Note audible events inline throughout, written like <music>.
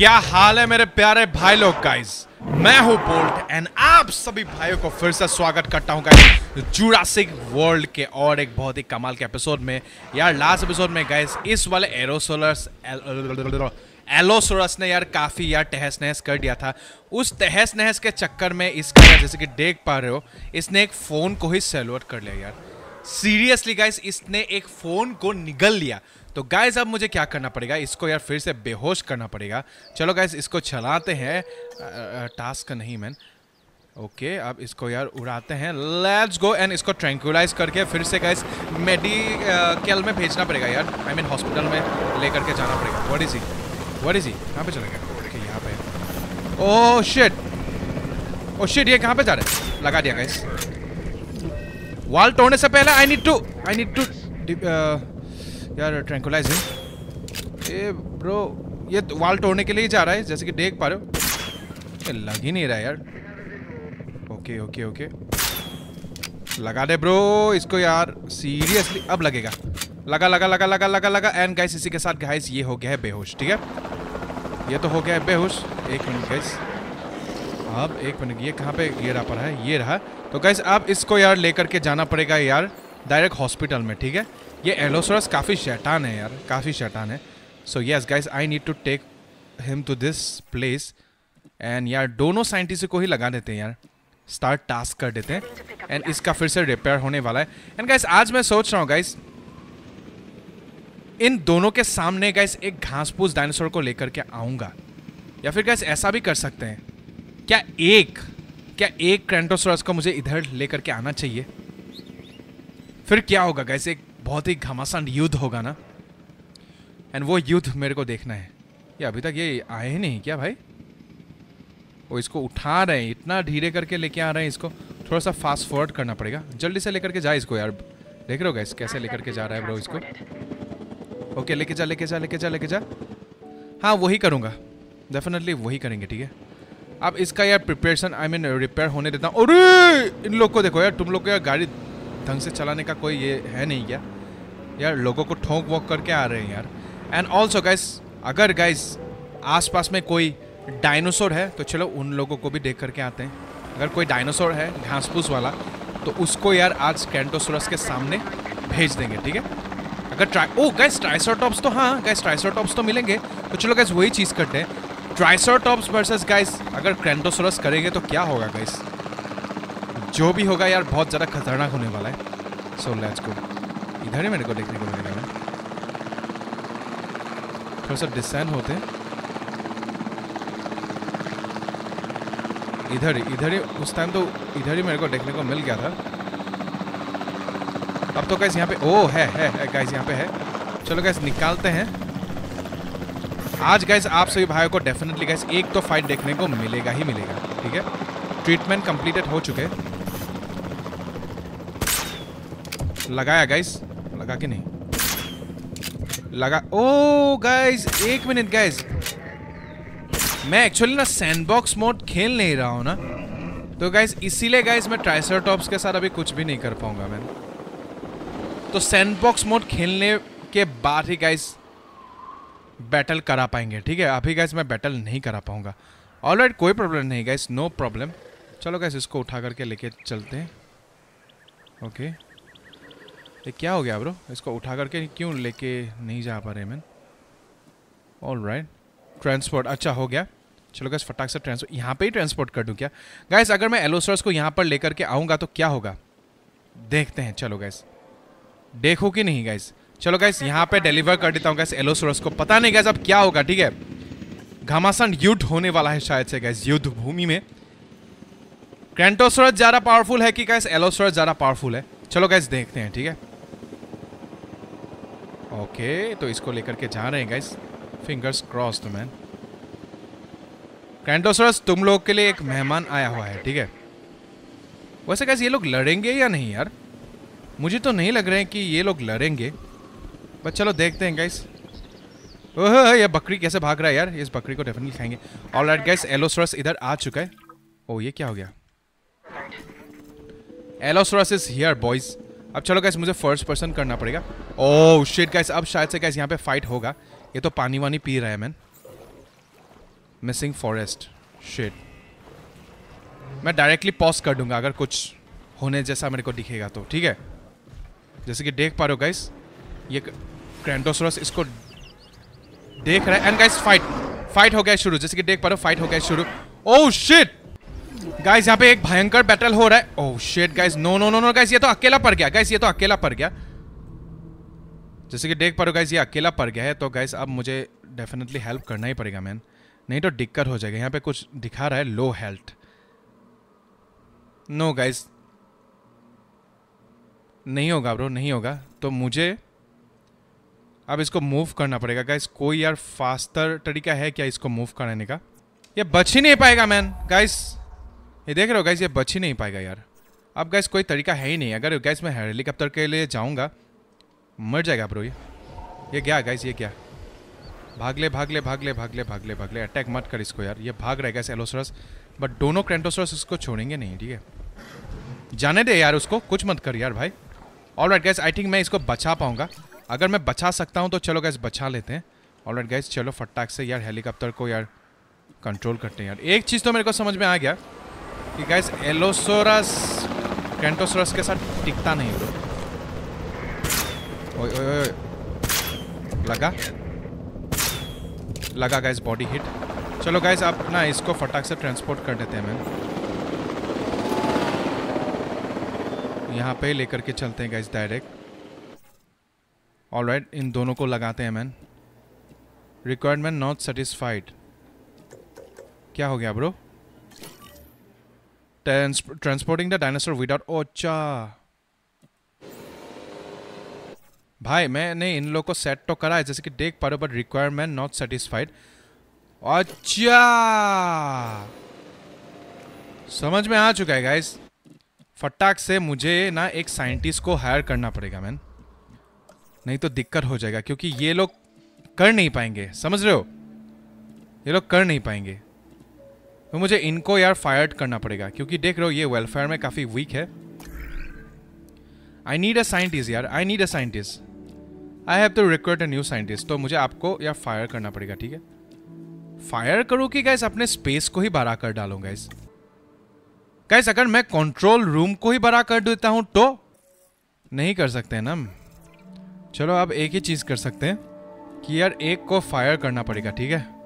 क्या हाल है मेरे प्यारे भाई लोग गाइस मैं हूँ बोल्ट एंड आप सभी भाइयों को फिर से स्वागत करता हूँ गाइस जुरासिक वर्ल्ड के और एक बहुत ही कमाल के एपिसोड में। यार लास्ट एपिसोड में गाइस इस वाले एरोसोलस एलोसोरस ने यार काफ़ी, यार तहस नहस कर दिया था। उस तहस नहस के चक्कर में इसका जैसे कि देख पा रहे हो, इसने एक फ़ोन को ही सेलोट कर लिया, यार। सीरियसली गाइस इसने एक फ़ोन को निगल लिया। तो गाइस अब मुझे क्या करना पड़ेगा? इसको यार फिर से बेहोश करना पड़ेगा। चलो गाइस इसको चलाते हैं। टास्क नहीं मैन ओके अब इसको यार उड़ाते हैं। लेट्स गो एंड इसको ट्रैंकुलाइज करके फिर से गाइस मेडिकल में भेजना पड़ेगा यार। आई मीन हॉस्पिटल में लेकर के जाना पड़ेगा। What is he what is he कहाँ पे चला गया ओके यहाँ पे। ओह शिट ओह शिट ये कहाँ पे जा रहे है? लगा दिया गाइस वॉल तोड़ने से पहले I need to I need to यार ट्रैंकुलाइज है ए ब्रो ये वाल तोड़ने के लिए ही जा रहा है, जैसे कि देख पा रहे हो। ये लग ही नहीं रहा यार। ओके ओके ओके लगा दे ब्रो इसको यार सीरियसली अब लगेगा। लगा लगा लगा लगा लगा लगा एंड गाइस इसी के साथ गाइस ये हो गया है बेहोश, ठीक है? ये तो हो गया है बेहोश। एक मिनट गाइस अब एक मिनट, ये कहाँ पे, ये रहा पड़ा है, ये रहा। तो गाइस अब इसको यार लेकर के जाना पड़ेगा यार डायरेक्ट हॉस्पिटल में, ठीक है? ये एलोसोरस काफ़ी शैतान है यार, काफ़ी शैतान है। So yes guys I need to take him to this place and यार, दोनों साइंटिस्ट को ही लगा देते हैं यार। स्टार्ट टास्क कर देते हैं एंड इसका फिर से रिपेयर होने वाला है। एंड गाइस आज मैं सोच रहा हूँ गाइस इन दोनों के सामने गाइस एक घास घासपूस डायनासोर को लेकर के आऊँगा। या फिर गाइस ऐसा भी कर सकते हैं। क्या एक क्या एक क्रेंटोसोरस को मुझे इधर लेकर के आना चाहिए? फिर क्या होगा गाइस एक बहुत ही घमासान युद्ध होगा ना? एंड वो युद्ध मेरे को देखना है। ये अभी तक ये आए ही नहीं क्या भाई? वो इसको उठा रहे हैं, इतना धीरे करके लेके आ रहे हैं इसको। थोड़ा सा फास्ट फॉरवर्ड करना पड़ेगा। जल्दी से लेकर के जाए इसको यार। देख रहे हो गैस कैसे लेकर के जा रहा है ब्रो इसको? ओके लेके जा लेके जा लेके जा लेके जा। हाँ वही करूँगा। डेफिनेटली वही करेंगे, ठीक है? अब इसका यार प्रिपरेशन आई मीन रिपेयर होने देता हूँ। अरे! इन लोग को देखो यार, तुम लोग को यार गाड़ी ढंग से चलाने का कोई ये है नहीं क्या? यार, लोगों को ठोंक वोंक करके आ रहे हैं यार। एंड ऑल्सो गाइस अगर गाइस आसपास में कोई डायनासोर है तो चलो उन लोगों को भी देख करके आते हैं। अगर कोई डायनासोर है घास फूस वाला तो उसको यार आज कैंटोसोरस के सामने भेज देंगे, ठीक है? अगर ट्राई ओ गैस ट्राइसोटॉप्स तो हाँ गैस ट्राइसोटॉप्स तो मिलेंगे। तो चलो गैस वही चीज़ करते हैं। ट्राइसोटॉप्स वर्सेस गैस अगर क्रेंटोसोरस करेंगे तो क्या होगा गैस जो भी होगा यार बहुत ज़्यादा खतरनाक होने वाला है। सो लेट्स गो इधर ही मेरे को देखने को मिलेगा थोड़ा सा डिसेंड होते इधर ही इधर ही उस टाइम तो इधर ही मेरे को देखने को मिल गया था। अब तो गैस यहाँ पे ओ है है, है गैस यहाँ पे है। चलो गैस निकालते हैं। आज गैस आप सभी भाइयों को डेफिनेटली गैस एक तो फाइट देखने को मिलेगा ही मिलेगा ठीक है? ट्रीटमेंट कंप्लीटेड हो चुके लगाया गाइस लगा के नहीं? लगा ओ गाइस एक मिनट गाइस मैं एक्चुअली ना सैंडबॉक्स मोड खेल नहीं रहा हूँ ना। तो गाइस इसीलिए गाइस मैं ट्राइसरटॉप्स के साथ अभी कुछ भी नहीं कर पाऊँगा मैं तो सैंडबॉक्स मोड खेलने के बाद ही गाइस बैटल करा पाएँगे, ठीक है? अभी गाइस मैं बैटल नहीं करा पाऊँगा। ऑलराइट कोई प्रॉब्लम नहीं गाइस नो प्रॉब्लम चलो गाइस इसको उठा करके लेके चलते हैं। Okay okay. ये क्या हो गया ब्रो? इसको उठा करके क्यों लेके नहीं जा पा रहे मैन ऑल राइट ट्रांसपोर्ट अच्छा हो गया। चलो गैस फटाक से ट्रांसपोर्ट यहाँ पे ही ट्रांसपोर्ट कर दूँ क्या? गैस अगर मैं एलोसरस को यहाँ पर लेकर के आऊँगा तो क्या होगा? देखते हैं, चलो गैस देखो कि नहीं गैस चलो गैस यहाँ पे डिलीवर कर देता हूँ गैस एलोसोरस को। पता नहीं गैस अब क्या होगा, ठीक है? घमासान युद्ध होने वाला है शायद से गैस युद्ध भूमि में। क्रेंटोसोरस ज़्यादा पावरफुल है कि गैस एलोसोरस ज़्यादा पावरफुल है? चलो गैस देखते हैं, ठीक है? ओके तो इसको लेकर के जा रहे हैं गाइस फिंगर्स क्रॉस तो मैन कैंटोसरस तुम लोग के लिए एक मेहमान आया हुआ है, ठीक है? वैसे कैसे ये लोग लड़ेंगे या नहीं यार? मुझे तो नहीं लग रहे हैं कि ये लोग लड़ेंगे बस चलो देखते हैं गाइस ओह, ये बकरी कैसे भाग रहा है यार? इस बकरी को डेफिनेटली खाएँगे. ऑल राइट गाइस एलोसरस इधर आ चुका है. ओ ये क्या हो गया? एलोसरस इज़ हियर बॉयज़ अब चलो गैस मुझे फ़र्स्ट पर्सन करना पड़ेगा। ओह शिट गैस अब शायद से गैस यहाँ पे फाइट होगा। ये तो पानी वानी पी रहा है मैन मिसिंग फॉरेस्ट शेड मैं डायरेक्टली पॉज कर दूँगा, अगर कुछ होने जैसा मेरे को दिखेगा तो ठीक है? जैसे कि देख पा रहे हो गाइस ये क्रेंटोसोरस इसको देख रहा है। एंड गाइस फाइट फाइट हो गया शुरू। जैसे कि देख पा रहे हो फाइट हो गया शुरू। ओह शिट गाइस यहाँ पे एक भयंकर बैटल हो रहा है। ओह shit guys no no no no guys ये तो अकेला पड़ गया। गाइस ये तो अकेला पड़ गया। जैसे कि देख पा रहे हो गाइस ये अकेला पड़ गया है। तो गाइस अब मुझे डेफिनेटली हेल्प करना ही पड़ेगा मैन नहीं तो दिक्कत हो जाएगा। यहाँ पे कुछ दिखा रहा है लो हेल्थ नो गाइस नहीं होगा ब्रो नहीं होगा। तो मुझे अब इसको मूव करना पड़ेगा। गाइस कोई यार फास्टर तरीका है क्या इसको मूव कराने का? ये बच ही नहीं पाएगा मैन गाइस ये देख रहे हो गैस ये बच ही नहीं पाएगा यार। अब गैस कोई तरीका है ही नहीं। अगर गैस मैं हेलीकॉप्टर के लिए जाऊँगा, मर जाएगा ब्रो ये। ये क्या गैस ये क्या? भाग ले भाग ले भाग ले भाग ले भाग ले भाग ले अटैक मत कर इसको यार। ये भाग रहेगा एलोसरस बट दोनों क्रेंटोसरस इसको छोड़ेंगे नहीं, ठीक है? जाने दे यार उसको। कुछ मत कर यार भाई। All right guys I think मैं इसको बचा पाऊँगा। अगर मैं बचा सकता हूँ तो चलो गैस बचा लेते हैं। ऑल राइट गैस चलो फटाक से यार हेलीकॉप्टर को यार कंट्रोल करते हैं यार। एक चीज़ तो मेरे को समझ में आ गया। कि गैस एलोसोरस कैंटोसोरस के साथ टिकता नहीं ब्रो ओए ओए ओए लगा? लगा गैस बॉडी हिट चलो गैस आप ना इसको फटाक से ट्रांसपोर्ट कर देते हैं मैं यहाँ पे लेकर के चलते हैं गैस डायरेक्ट ऑल राइट इन दोनों को लगाते हैं मैन रिक्वायरमेंट नॉट सेटिस्फाइड क्या हो गया bro transporting the dinosaur without Ocha भाई, मैंने इन लोग को सेट तो करा है, जैसे कि देख पा रहे हो बट रिक्वायरमेंट नॉट सेटिस्फाइड अच्छा समझ में आ चुका है गाइस फटाक से मुझे ना एक साइंटिस्ट को हायर करना पड़ेगा मैन नहीं तो दिक्कत हो जाएगा, क्योंकि ये लोग कर नहीं पाएँगे. समझ रहे हो? ये लोग कर नहीं पाएँगे. तो मुझे इनको यार फायर करना पड़ेगा, क्योंकि देख रहे हो ये वेलफेयर में काफ़ी वीक है। आई नीड अ साइंटिस्ट यार I need a scientist I have to recruit a new scientist तो मुझे आपको यार फायर करना पड़ेगा, ठीक है? फायर करो कि गैस अपने स्पेस को ही बड़ा कर डालो गैस गैस अगर मैं कंट्रोल रूम को ही बड़ा कर देता हूँ तो नहीं कर सकते हैं ना चलो, अब एक ही चीज़ कर सकते हैं कि यार एक को फायर करना पड़ेगा, ठीक है?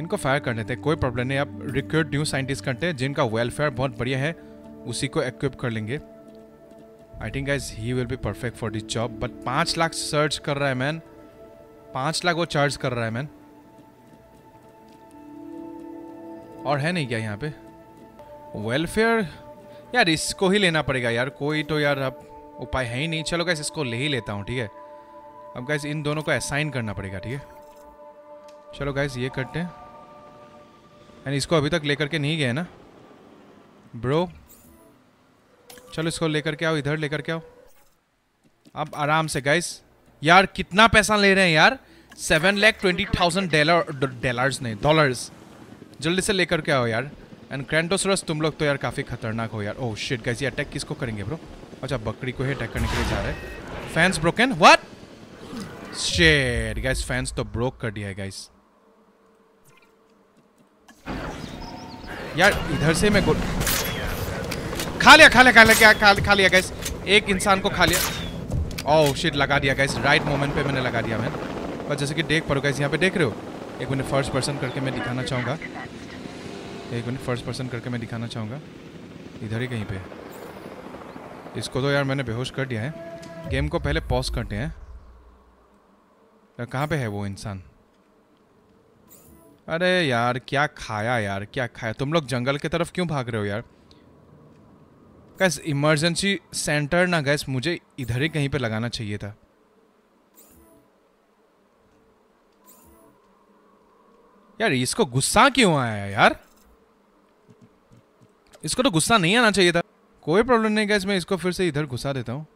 इनको फायर कर लेते हैं। कोई प्रॉब्लम नहीं, आप रिक्रूट न्यू साइंटिस्ट करते हैं, जिनका वेलफेयर बहुत बढ़िया है, उसी को एक्विप कर लेंगे। I think guys he will be perfect for this job but पाँच लाख सर्च कर रहा है मैन पाँच लाख वो चार्ज कर रहा है मैन और है नहीं क्या यहाँ पे? वेलफेयर यार, इसको ही लेना पड़ेगा यार। कोई तो यार, अब उपाय है ही नहीं। चलो गैस इसको ले ही लेता हूँ, ठीक है? अब गैस इन दोनों को असाइन करना पड़ेगा, ठीक है? चलो गैस ये करते हैं। एंड इसको अभी तक लेकर के नहीं गए ना? ब्रो चलो इसको लेकर के आओ, इधर लेकर के आओ। अब आराम से गाइस यार, कितना पैसा ले रहे हैं यार? Seven lakh twenty thousand dollar नहीं डॉलर्स जल्दी से लेकर के आओ यार। एंड क्रेंटोसरस तुम लोग तो यार काफ़ी खतरनाक हो यार। ओह शिट गाइस ये अटैक किसको करेंगे ब्रो अच्छा बकरी को ही अटैक करने के लिए जा रहे हैं। Fans broken what shit guys fans तो ब्रोक कर दिया है गाइस यार इधर से मैं खा लिया खा लिया खा लिया क्या खा, खा लिया गैस एक इंसान को खा लिया। ओह शिट लगा दिया गैस राइट मोमेंट पे मैंने लगा दिया मैं बस जैसे कि देख पड़ो गैस यहाँ पे देख रहे हो? एक मिनट फ़र्स्ट पर्सन करके मैं दिखाना चाहूँगा। एक मिनट फ़र्स्ट पर्सन करके मैं दिखाना चाहूँगा। इधर ही कहीं पे। इसको तो यार मैंने बेहोश कर दिया है। गेम को पहले पॉज करते हैं। कहाँ पे है वो इंसान? अरे यार, क्या खाया यार, क्या खाया? तुम लोग जंगल की तरफ़ क्यों भाग रहे हो यार? गैस इमरजेंसी सेंटर ना गैस मुझे इधर ही कहीं पे लगाना चाहिए था। यार, इसको गुस्सा क्यों आया यार? इसको तो गुस्सा नहीं आना चाहिए था। कोई प्रॉब्लम नहीं गैस मैं इसको फिर से इधर घुसा देता हूँ।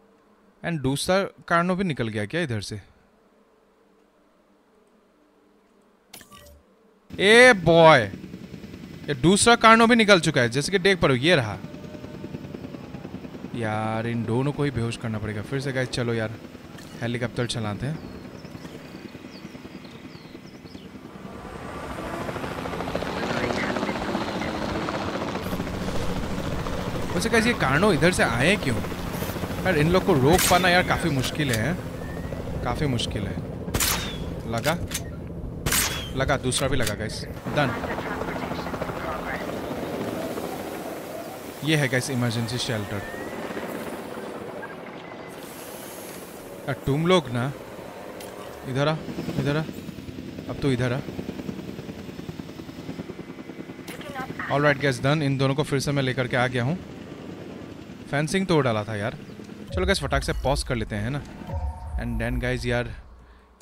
एंड दूसरा कारणों भी निकल गया क्या इधर से? ए बॉय, ये दूसरा कार्नो भी निकल चुका है, जैसे कि देख पा ये रहा। यार, इन दोनों को ही बेहोश करना पड़ेगा। फिर से गए चलो यार हेलीकॉप्टर चलाते हैं। वैसे कैसे ये कार्नो इधर से आए क्यों? यार, इन लोग को रोक पाना यार काफ़ी मुश्किल है। काफ़ी मुश्किल है। लगा। लगा, दूसरा भी लगा गैस डन ये है गैस इमरजेंसी शेल्टर तुम लोग ना, इधर आ इधर आ. अब तो इधर आ. ऑल राइट गैस डन इन दोनों को फिर से मैं लेकर के आ गया हूँ. फेंसिंग तोड़ डाला था यार. चलो गैस फटाक से पॉज कर लेते हैं ना? एंड देन गाइज़ यार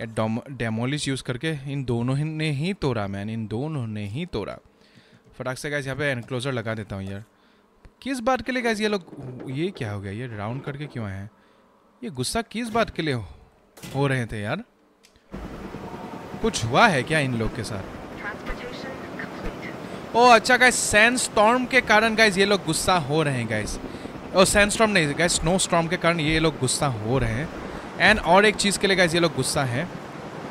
डेमोलिश यूज़ करके इन दोनों ही ने ही तोड़ा मैन इन दोनों ने ही तोड़ा। फटाक से गैस यहाँ पे एनक्लोजर लगा देता हूँ यार। किस बात के लिए गैस ये लोग ये क्या हो गया? ये राउंड करके क्यों आए हैं? ये गुस्सा किस बात के लिए हो, हो रहे थे यार? कुछ हुआ है क्या इन लोग के साथ? ओ अच्छा गाइस सैंड स्टॉर्म के कारण गाइस ये लोग गुस्सा हो रहे हैं गाइस ओ सैंड स्टॉर्म नहीं गाइस स्नो स्टॉर्म के कारण ये लोग गुस्सा हो रहे हैं। एंड और एक चीज़ के लिए गाइस ये लोग गुस्सा है।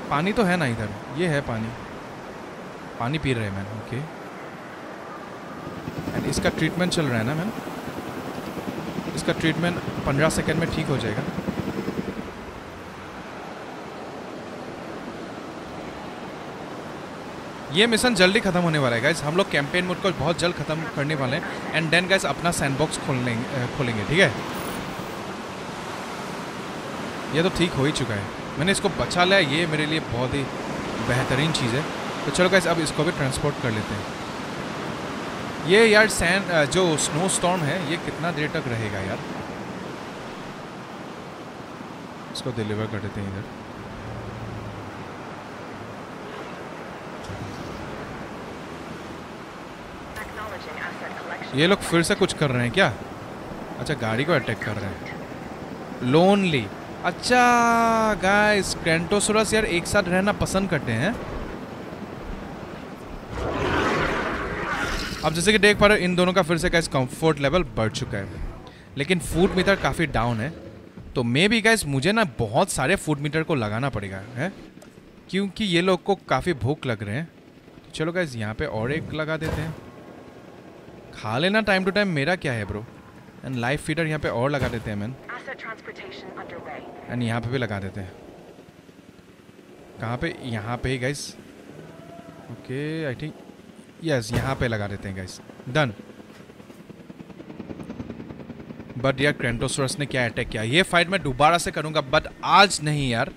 पानी तो है ना इधर? ये है पानी। पानी पी रहे हैं मैन ओके एंड इसका ट्रीटमेंट चल रहा है ना मैन इसका ट्रीटमेंट पंद्रह सेकेंड में ठीक हो जाएगा। ये मिशन जल्दी खत्म होने वाला है गाइज़ हम लोग कैंपेन मोड को बहुत जल्द खत्म करने वाले हैं। एंड देन गाइज़ अपना सैंडबॉक्स खोलने, खोलेंगे, ठीक है? ये तो ठीक हो ही चुका है। मैंने इसको बचा लिया ये मेरे लिए बहुत ही बेहतरीन चीज़ है। तो चलो गाइस अब इसको भी ट्रांसपोर्ट कर लेते हैं। ये यार सैंड जो स्नो स्टॉर्म है ये कितना देर तक रहेगा यार? इसको डिलीवर कर देते हैं इधर। ये लोग फिर से कुछ कर रहे हैं क्या? अच्छा गाड़ी को अटैक कर रहे हैं। लोनली अच्छा गाइस क्रेंटोसोरस यार एक साथ रहना पसंद करते हैं। अब जैसे कि देख पा रहे हो, इन दोनों का फिर से गाइस कंफर्ट लेवल बढ़ चुका है। लेकिन फ़ूड मीटर काफ़ी डाउन है। तो मे भी गाइस मुझे ना बहुत सारे फ़ूड मीटर को लगाना पड़ेगा, है? क्योंकि ये लोग को काफ़ी भूख लग रहे हैं। तो चलो गाइस यहाँ पे और एक लगा देते हैं। खा लेना टाइम टू टाइम मेरा क्या है ब्रो एंड लाइफ फीडर यहाँ पे और लगा देते हैं मैन एंड यहाँ पे भी लगा देते हैं। कहाँ पे? यहाँ पे ही guys okay I think yes यहाँ पे लगा देते हैं गाइस डन बट यार क्रेंटोसोरस ने क्या अटैक किया? ये फाइट मैं दोबारा से करूँगा बट आज नहीं यार।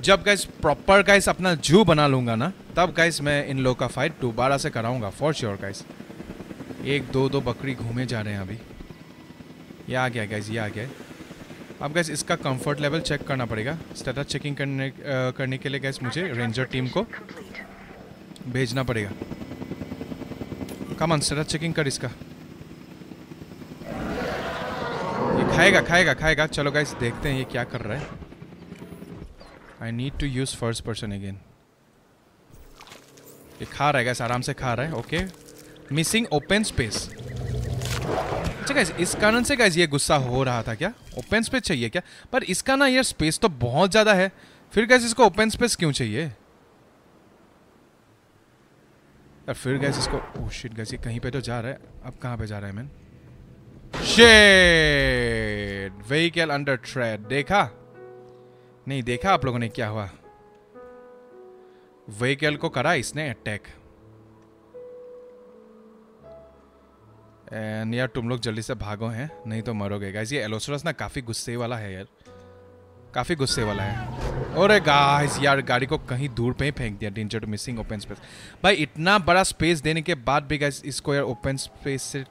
जब गाइस प्रॉपर गाइस अपना जू बना लूँगा ना, तब गाइस मैं इन लोग का फाइट दोबारा से कराऊँगा फॉर श्योर गाइस एक, दो दो बकरी घूमे जा रहे हैं अभी। ये आ गया गैस ये आ गया। अब गैस इसका कंफर्ट लेवल चेक करना पड़ेगा। स्टेटस चेकिंग करने आ, करने के लिए गैस मुझे रेंजर टीम को भेजना पड़ेगा। कमान स्टेटस चेकिंग कर इसका। ये खाएगा खाएगा खाएगा। चलो गैस देखते हैं ये क्या कर रहा है। I need to use first person again ये खा रहा है गैस आराम से खा रहा है। ओके मिसिंग ओपन स्पेस अच्छा गैस इस कारण से गैस ये गुस्सा हो रहा था क्या? ओपन स्पेस चाहिए क्या? पर इसका ना यार स्पेस तो बहुत ज़्यादा है। फिर गैस इसको ओपन स्पेस क्यों चाहिए? यार फिर गैस इसको ओह शिट गैस ये कहीं पे तो जा रहा है। अब कहाँ पे जा रहा है man shed vehicle under trade देखा? नहीं देखा आप लोगों ने क्या हुआ? व्हीकल को करा इसने अटैक एंड यार तुम लोग जल्दी से भागो हैं, नहीं तो मरोगे। गाइस ये एलोसरस ना काफ़ी गुस्से वाला है यार। काफ़ी गुस्से वाला है। और गाइस यार गाड़ी को कहीं दूर पे ही फेंक दिया danger to missing open space भाई, इतना बड़ा स्पेस देने के बाद भी गाइस इसको यार ओपन स्पेस से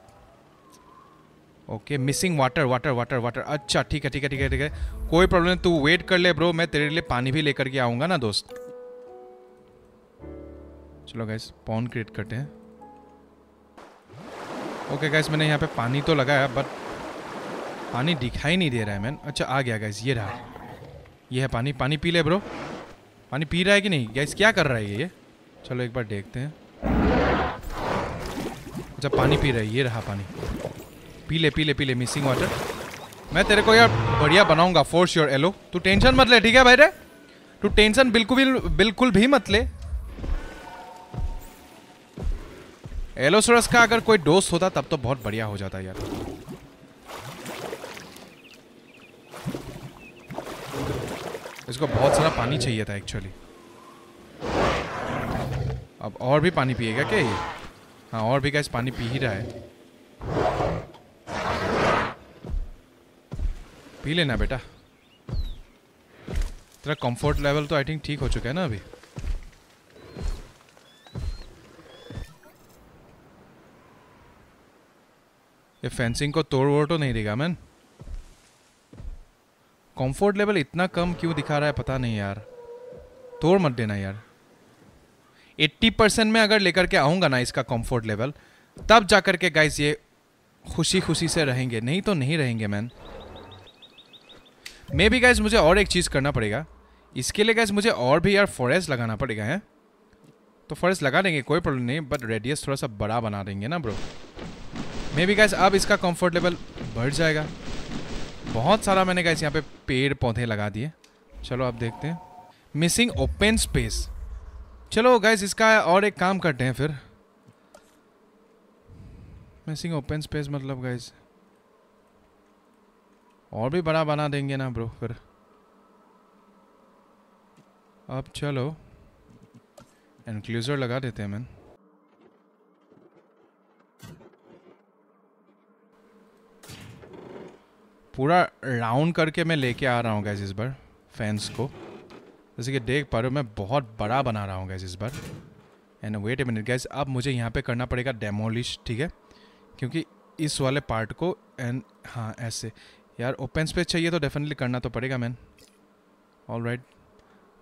okay missing water water water water अच्छा ठीक है ठीक है ठीक है ठीक है। कोई प्रॉब्लम नहीं, तू वेट कर ले ब्रो मैं तेरे लिए पानी भी लेकर के आऊँगा ना, दोस्त। चलो गाइस पॉन क्रिएट करते हैं। ओके गैस मैंने यहाँ पे पानी तो लगाया बट पानी दिखाई नहीं दे रहा है मैन अच्छा आ गया गैस ये रहा। ये है पानी। पानी पी ले ब्रो पानी पी रहा है कि नहीं? गैस क्या कर रहा है ये? चलो, एक बार देखते हैं। अच्छा पानी पी रहा है, ये रहा पानी। पी ले पी ले पी ले मिसिंग वाटर मैं तेरे को यार बढ़िया बनाऊँगा फोर्स योर एलो तू टेंशन मत ले, ठीक है, भाई रे? तू टेंशन बिल्कुल भी बिल्कुल भी मत ले। एलोसोरस का अगर कोई दोस्त होता, तब तो बहुत बढ़िया हो जाता यार। इसको बहुत सारा पानी चाहिए था एक्चुअली अब और भी पानी पिएगा क्या ये? हाँ और भी गैस पानी पी ही रहा है। पी लेना बेटा। तेरा कंफर्ट लेवल तो आई थिंक ठीक हो चुका है ना अभी। ये फेंसिंग को तोड़ वोड़ तो नहीं देगा मैन कंफर्ट लेवल इतना कम क्यों दिखा रहा है, पता नहीं यार. तोड़ मत देना यार. 80 परसेंट में अगर लेकर के आऊँगा ना इसका कंफर्ट लेवल तब जाकर के गाइस ये खुशी खुशी से रहेंगे. नहीं तो नहीं रहेंगे मैन मे भी गाइज़ मुझे और एक चीज़ करना पड़ेगा. इसके लिए गाइस मुझे और भी यार फॉरेस्ट लगाना पड़ेगा, है? तो फॉरेस्ट लगा देंगे, कोई प्रॉब्लम नहीं बट रेडियस थोड़ा सा बड़ा बना देंगे ना ब्रो मे बी गाइस अब इसका कंफर्ट लेवल बढ़ जाएगा। बहुत सारा मैंने गाइस यहाँ पे पेड़ पौधे लगा दिए। चलो अब देखते हैं। मिसिंग ओपन स्पेस चलो गाइस इसका और एक काम करते हैं फिर। मिसिंग ओपन स्पेस मतलब गाइस और भी बड़ा बना देंगे ना ब्रो फिर। अब चलो। एनक्लूजर लगा देते हैं मैन पूरा राउंड करके मैं लेके आ रहा हूँ गैस इस बार फैंस को। जैसे कि देख पा रहे हो, मैं बहुत बड़ा बना रहा हूँ गैस इस बार। And wait a minute guys अब मुझे यहाँ पे करना पड़ेगा डेमोलिश ठीक है? क्योंकि इस वाले पार्ट को एंड हाँ ऐसे। यार ओपन स्पेस चाहिए तो डेफिनेटली करना तो पड़ेगा मैन ऑल राइट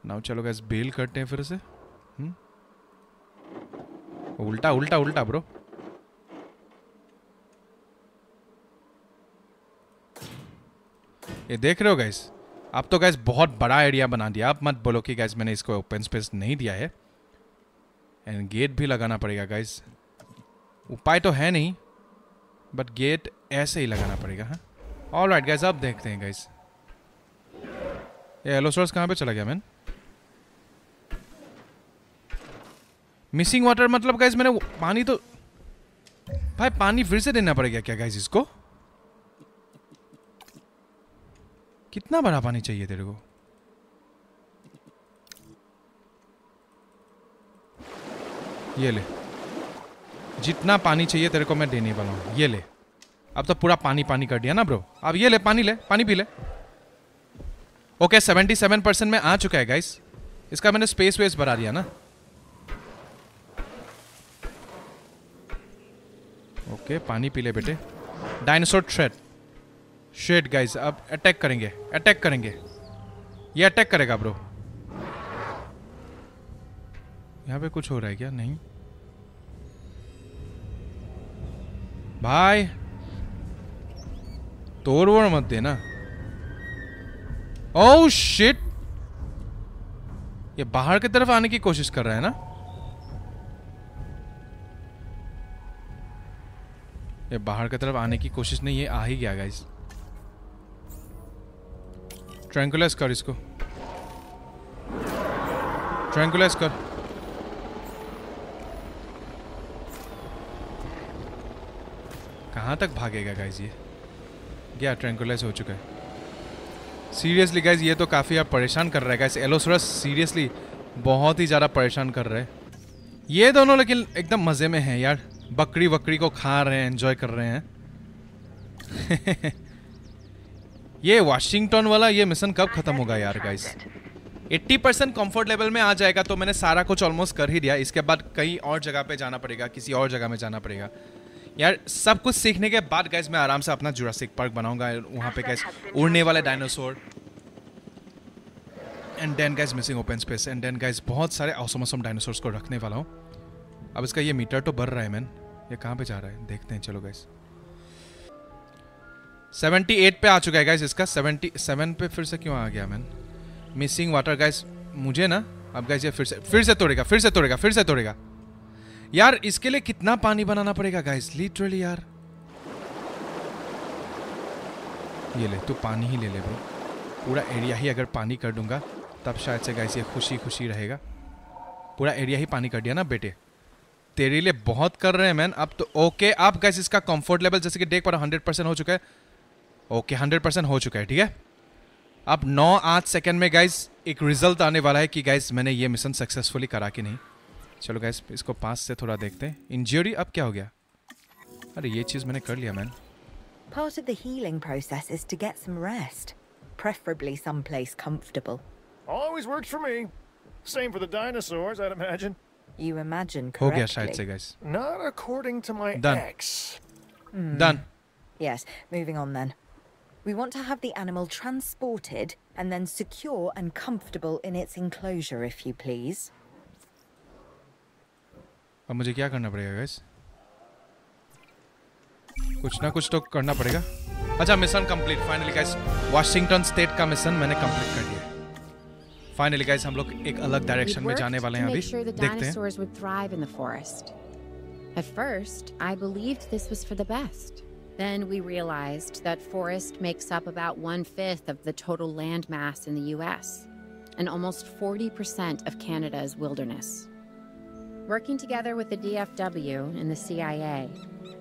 नाउ चलो गैस बेल करते हैं फिर से। हुँ? हम्म? उल्टा उल्टा उल्टा ब्रो ये देख रहे हो गैस अब तो गैस बहुत बड़ा एरिया बना दिया। आप मत बोलो कि गैस मैंने इसको ओपन स्पेस नहीं दिया है। एंड गेट भी लगाना पड़ेगा गैस उपाय तो है नहीं बट गेट ऐसे ही लगाना पड़ेगा हाँ? ऑल राइट गैस अब देखते हैं गैस ये एलोसोर्स कहाँ पे चला गया मैन मिसिंग वाटर मतलब गैस मैंने पानी तो भाई पानी फिर से देना पड़ेगा क्या गैस इसको? कितना बड़ा पानी चाहिए तेरे को? ये ले। जितना पानी चाहिए तेरे को मैं देने वाला हूँ। ये ले। अब तो पूरा पानी पानी कर दिया ना ब्रो अब ये ले, पानी ले, पानी पी ले। ओके सेवेंटी सेवन परसेंट में आ चुका है गाइस इसका मैंने स्पेस वेस बढ़ा दिया ना। ओके पानी पी ले बेटे। डायनासोर थ्रेड शेड गाइस अब अटैक करेंगे अटैक करेंगे। ये अटैक करेगा ब्रो यहाँ पे कुछ हो रहा है क्या? नहीं। भाई तोड़ वोड़ मत देना। ओह शिट ये बाहर की तरफ़ आने की कोशिश कर रहा है ना? ये बाहर की तरफ़ आने की कोशिश नहीं, ये आ ही गया गाइस ट्रैंकुलस कर इसको। ट्रैंकुलस कर। कहाँ तक भागेगा गाइस ये? गया ट्रैंकुलस हो चुका है। सीरियसली गाइस ये तो काफ़ी आप परेशान कर रहा है गाइस एलोसरस सीरियसली बहुत ही ज़्यादा परेशान कर रहे हैं। ये दोनों लेकिन एकदम मज़े में हैं यार। बकरी वकरी को खा रहे हैं एंजॉय कर रहे हैं। <laughs> ये वाशिंगटन वाला, ये मिशन कब खत्म होगा यार गाइस 80 परसेंट कंफर्ट लेवल में आ जाएगा तो मैंने सारा कुछ ऑलमोस्ट कर ही दिया। इसके बाद कहीं और जगह पे जाना पड़ेगा, किसी और जगह में जाना पड़ेगा। यार, सब कुछ सीखने के बाद गैस मैं आराम से अपना जुरासिक पार्क बनाऊँगा, वहाँ पे गैस उड़ने वाले dinosaur and then guys missing open space and then guys बहुत सारे औसम औसम डायनासोर्स को रखने वाला हूँ। अब इसका ये मीटर तो बढ़ रहा है मैन ये कहाँ पे जा रहा है? देखते हैं, चलो गैस 78 पे आ चुका है गाइस इसका 77 पे फिर से क्यों आ गया मैन मिसिंग वाटर गाइस मुझे ना, अब गाइस ये फिर से फिर से तोड़ेगा, फिर से तोड़ेगा, फिर से तोड़ेगा। यार, इसके लिए कितना पानी बनाना पड़ेगा गाइस लिटरली यार। ये ले, तू पानी ही ले ले ब्रो पूरा एरिया ही अगर पानी कर दूँगा, तब शायद से गाइस ये खुशी खुशी रहेगा। पूरा एरिया ही पानी कर दिया ना, बेटे। तेरे लिए बहुत कर रहे हैं मैन अब तो ओके आप गैस इसका कंफर्ट लेवल जैसे कि देख पा रहे हंड्रेड परसेंट हो चुका है। ओके हंड्रेड परसेंट हो चुका है ठीक है अब नौ आठ सेकेंड में गाइज़ एक रिज़ल्ट आने वाला है कि गाइज़ मैंने ये मिशन सक्सेसफुली करा कि नहीं चलो गाइज़ इसको पास से थोड़ा देखते हैं इंजरी अब क्या हो गया अरे ये चीज़ मैंने कर लिया man Part of the healing process is to get some rest, preferably someplace comfortable. Always works for me. Same for the dinosaurs, I'd imagine. You imagine हो correctly. से guys Not according to my Done. ex. Done Yes, moving on then. We want to have the animal transported and then secure and comfortable in its enclosure, if you please. अब मुझे क्या करना पड़ेगा guys कुछ ना कुछ तो करना पड़ेगा अच्छा mission complete finally guys Washington state का मिशन मैंने कंप्लीट कर दिया फाइनली गाइस हम लोग एक अलग डायरेक्शन We'd में worked जाने वाले to हैं अभी make sure the देखते हैं dinosaurs would thrive in the forest. At first, I believed this was for the best. Then we realized that forest makes up about one fifth of the total land mass in the US and almost 40% of Canada's wilderness. Working together with the DFW and the CIA,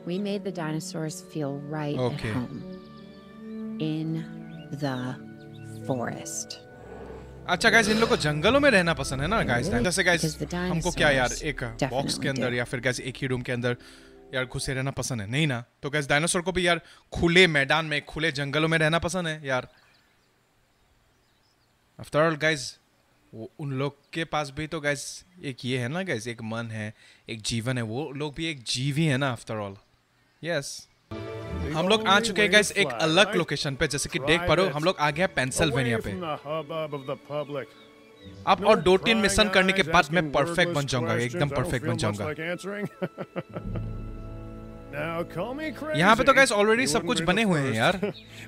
we made the dinosaurs feel right Okay. at home. In the forest. अच्छा guys इन लोग को जंगलों में रहना पसंद है ना गाइस Really? जैसे गाइस Because the हमको क्या यार dinosaurs एक बॉक्स definitely के अंदर do. या फिर गाइस एक ही रूम के अंदर यार घुसे रहना पसंद है। नहीं ना। तो गाइस डायनासोर को भी यार खुले मैदान में, खुले जंगलों में रहना पसंद है यार। आफ्टर ऑल गाइस वो उन लोग के पास भी तो गाइस एक ये है ना गाइस एक मन है, एक जीवन है। वो लोग भी एक जीव ही है ना आफ्टर ऑल यस हम लोग आ चुके हैं गैस एक अलग लोकेशन पे। जैसे कि देख पा रहे हो, हम लोग आ हैं पेंसिल्वेनिया पे. अब और दो तीन मिशन करने के बाद मैं परफेक्ट बन जाऊँगा, एकदम परफेक्ट बन जाऊँगा। <laughs> यहाँ पे तो already You सब कुछ बने हुए हैं यार।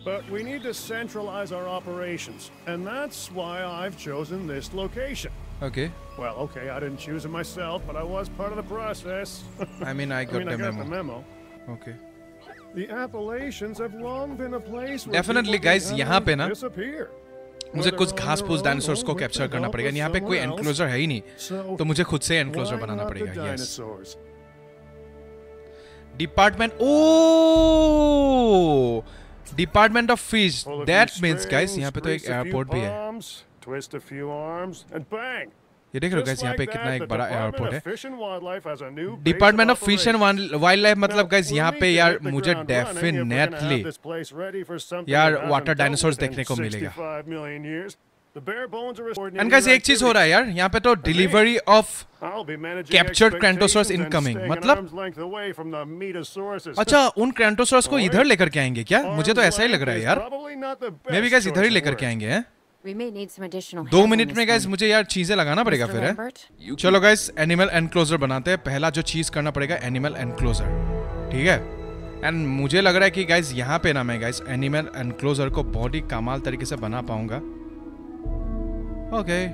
But we need to centralize our operations, and that's why I've chosen this location. Okay Well, okay, I didn't choose it myself, but I was part of the process. I mean I I got mean, I the got the memo memo. Okay The Appalachians have long been a place where Definitely, guys, यहाँ पे ना. मुझे कुछ घास फूस dinosaurs को capture the करना पड़ेगा यहाँ पे कोई एनक्लोजर है ही नहीं तो मुझे खुद से एनक्लोजर बनाना पड़ेगा yes dinosaurs? Department oh department of fish Pull a few that means guys strings, यहाँ पे तो एक एयरपोर्ट भी है Twist a few arms, and bang! ये देख रहे हो गाइस यहाँ पे कितना एक बड़ा एयरपोर्ट है Fish department of fish and wildlife मतलब गाइस यहाँ पे यार मुझे डेफिनेटली यार, that with in देखने को मिलेगा। गाइस एक चीज़ हो रहा है यार यहाँ पे तो delivery of captured crichtonsaurus incoming मतलब अच्छा उन क्रेंटोसोरस को इधर लेकर के आएँगे क्या? मुझे तो ऐसा ही लग रहा है यार। मे बी गाइस इधर ही लेकर के आएँगे दो मिनट में गाइस मुझे यार चीज़ें लगाना पड़ेगा फिर चलो गाइस एनिमल एनक्लोजर बनाते हैं। पहला जो चीज़ करना पड़ेगा एनिमल एनक्लोजर ठीक है? एंड मुझे लग रहा है कि गाइस यहाँ पे ना मैं गाइस एनिमल एनक्लोजर को बहुत ही कमाल तरीके से बना पाऊँगा। ओके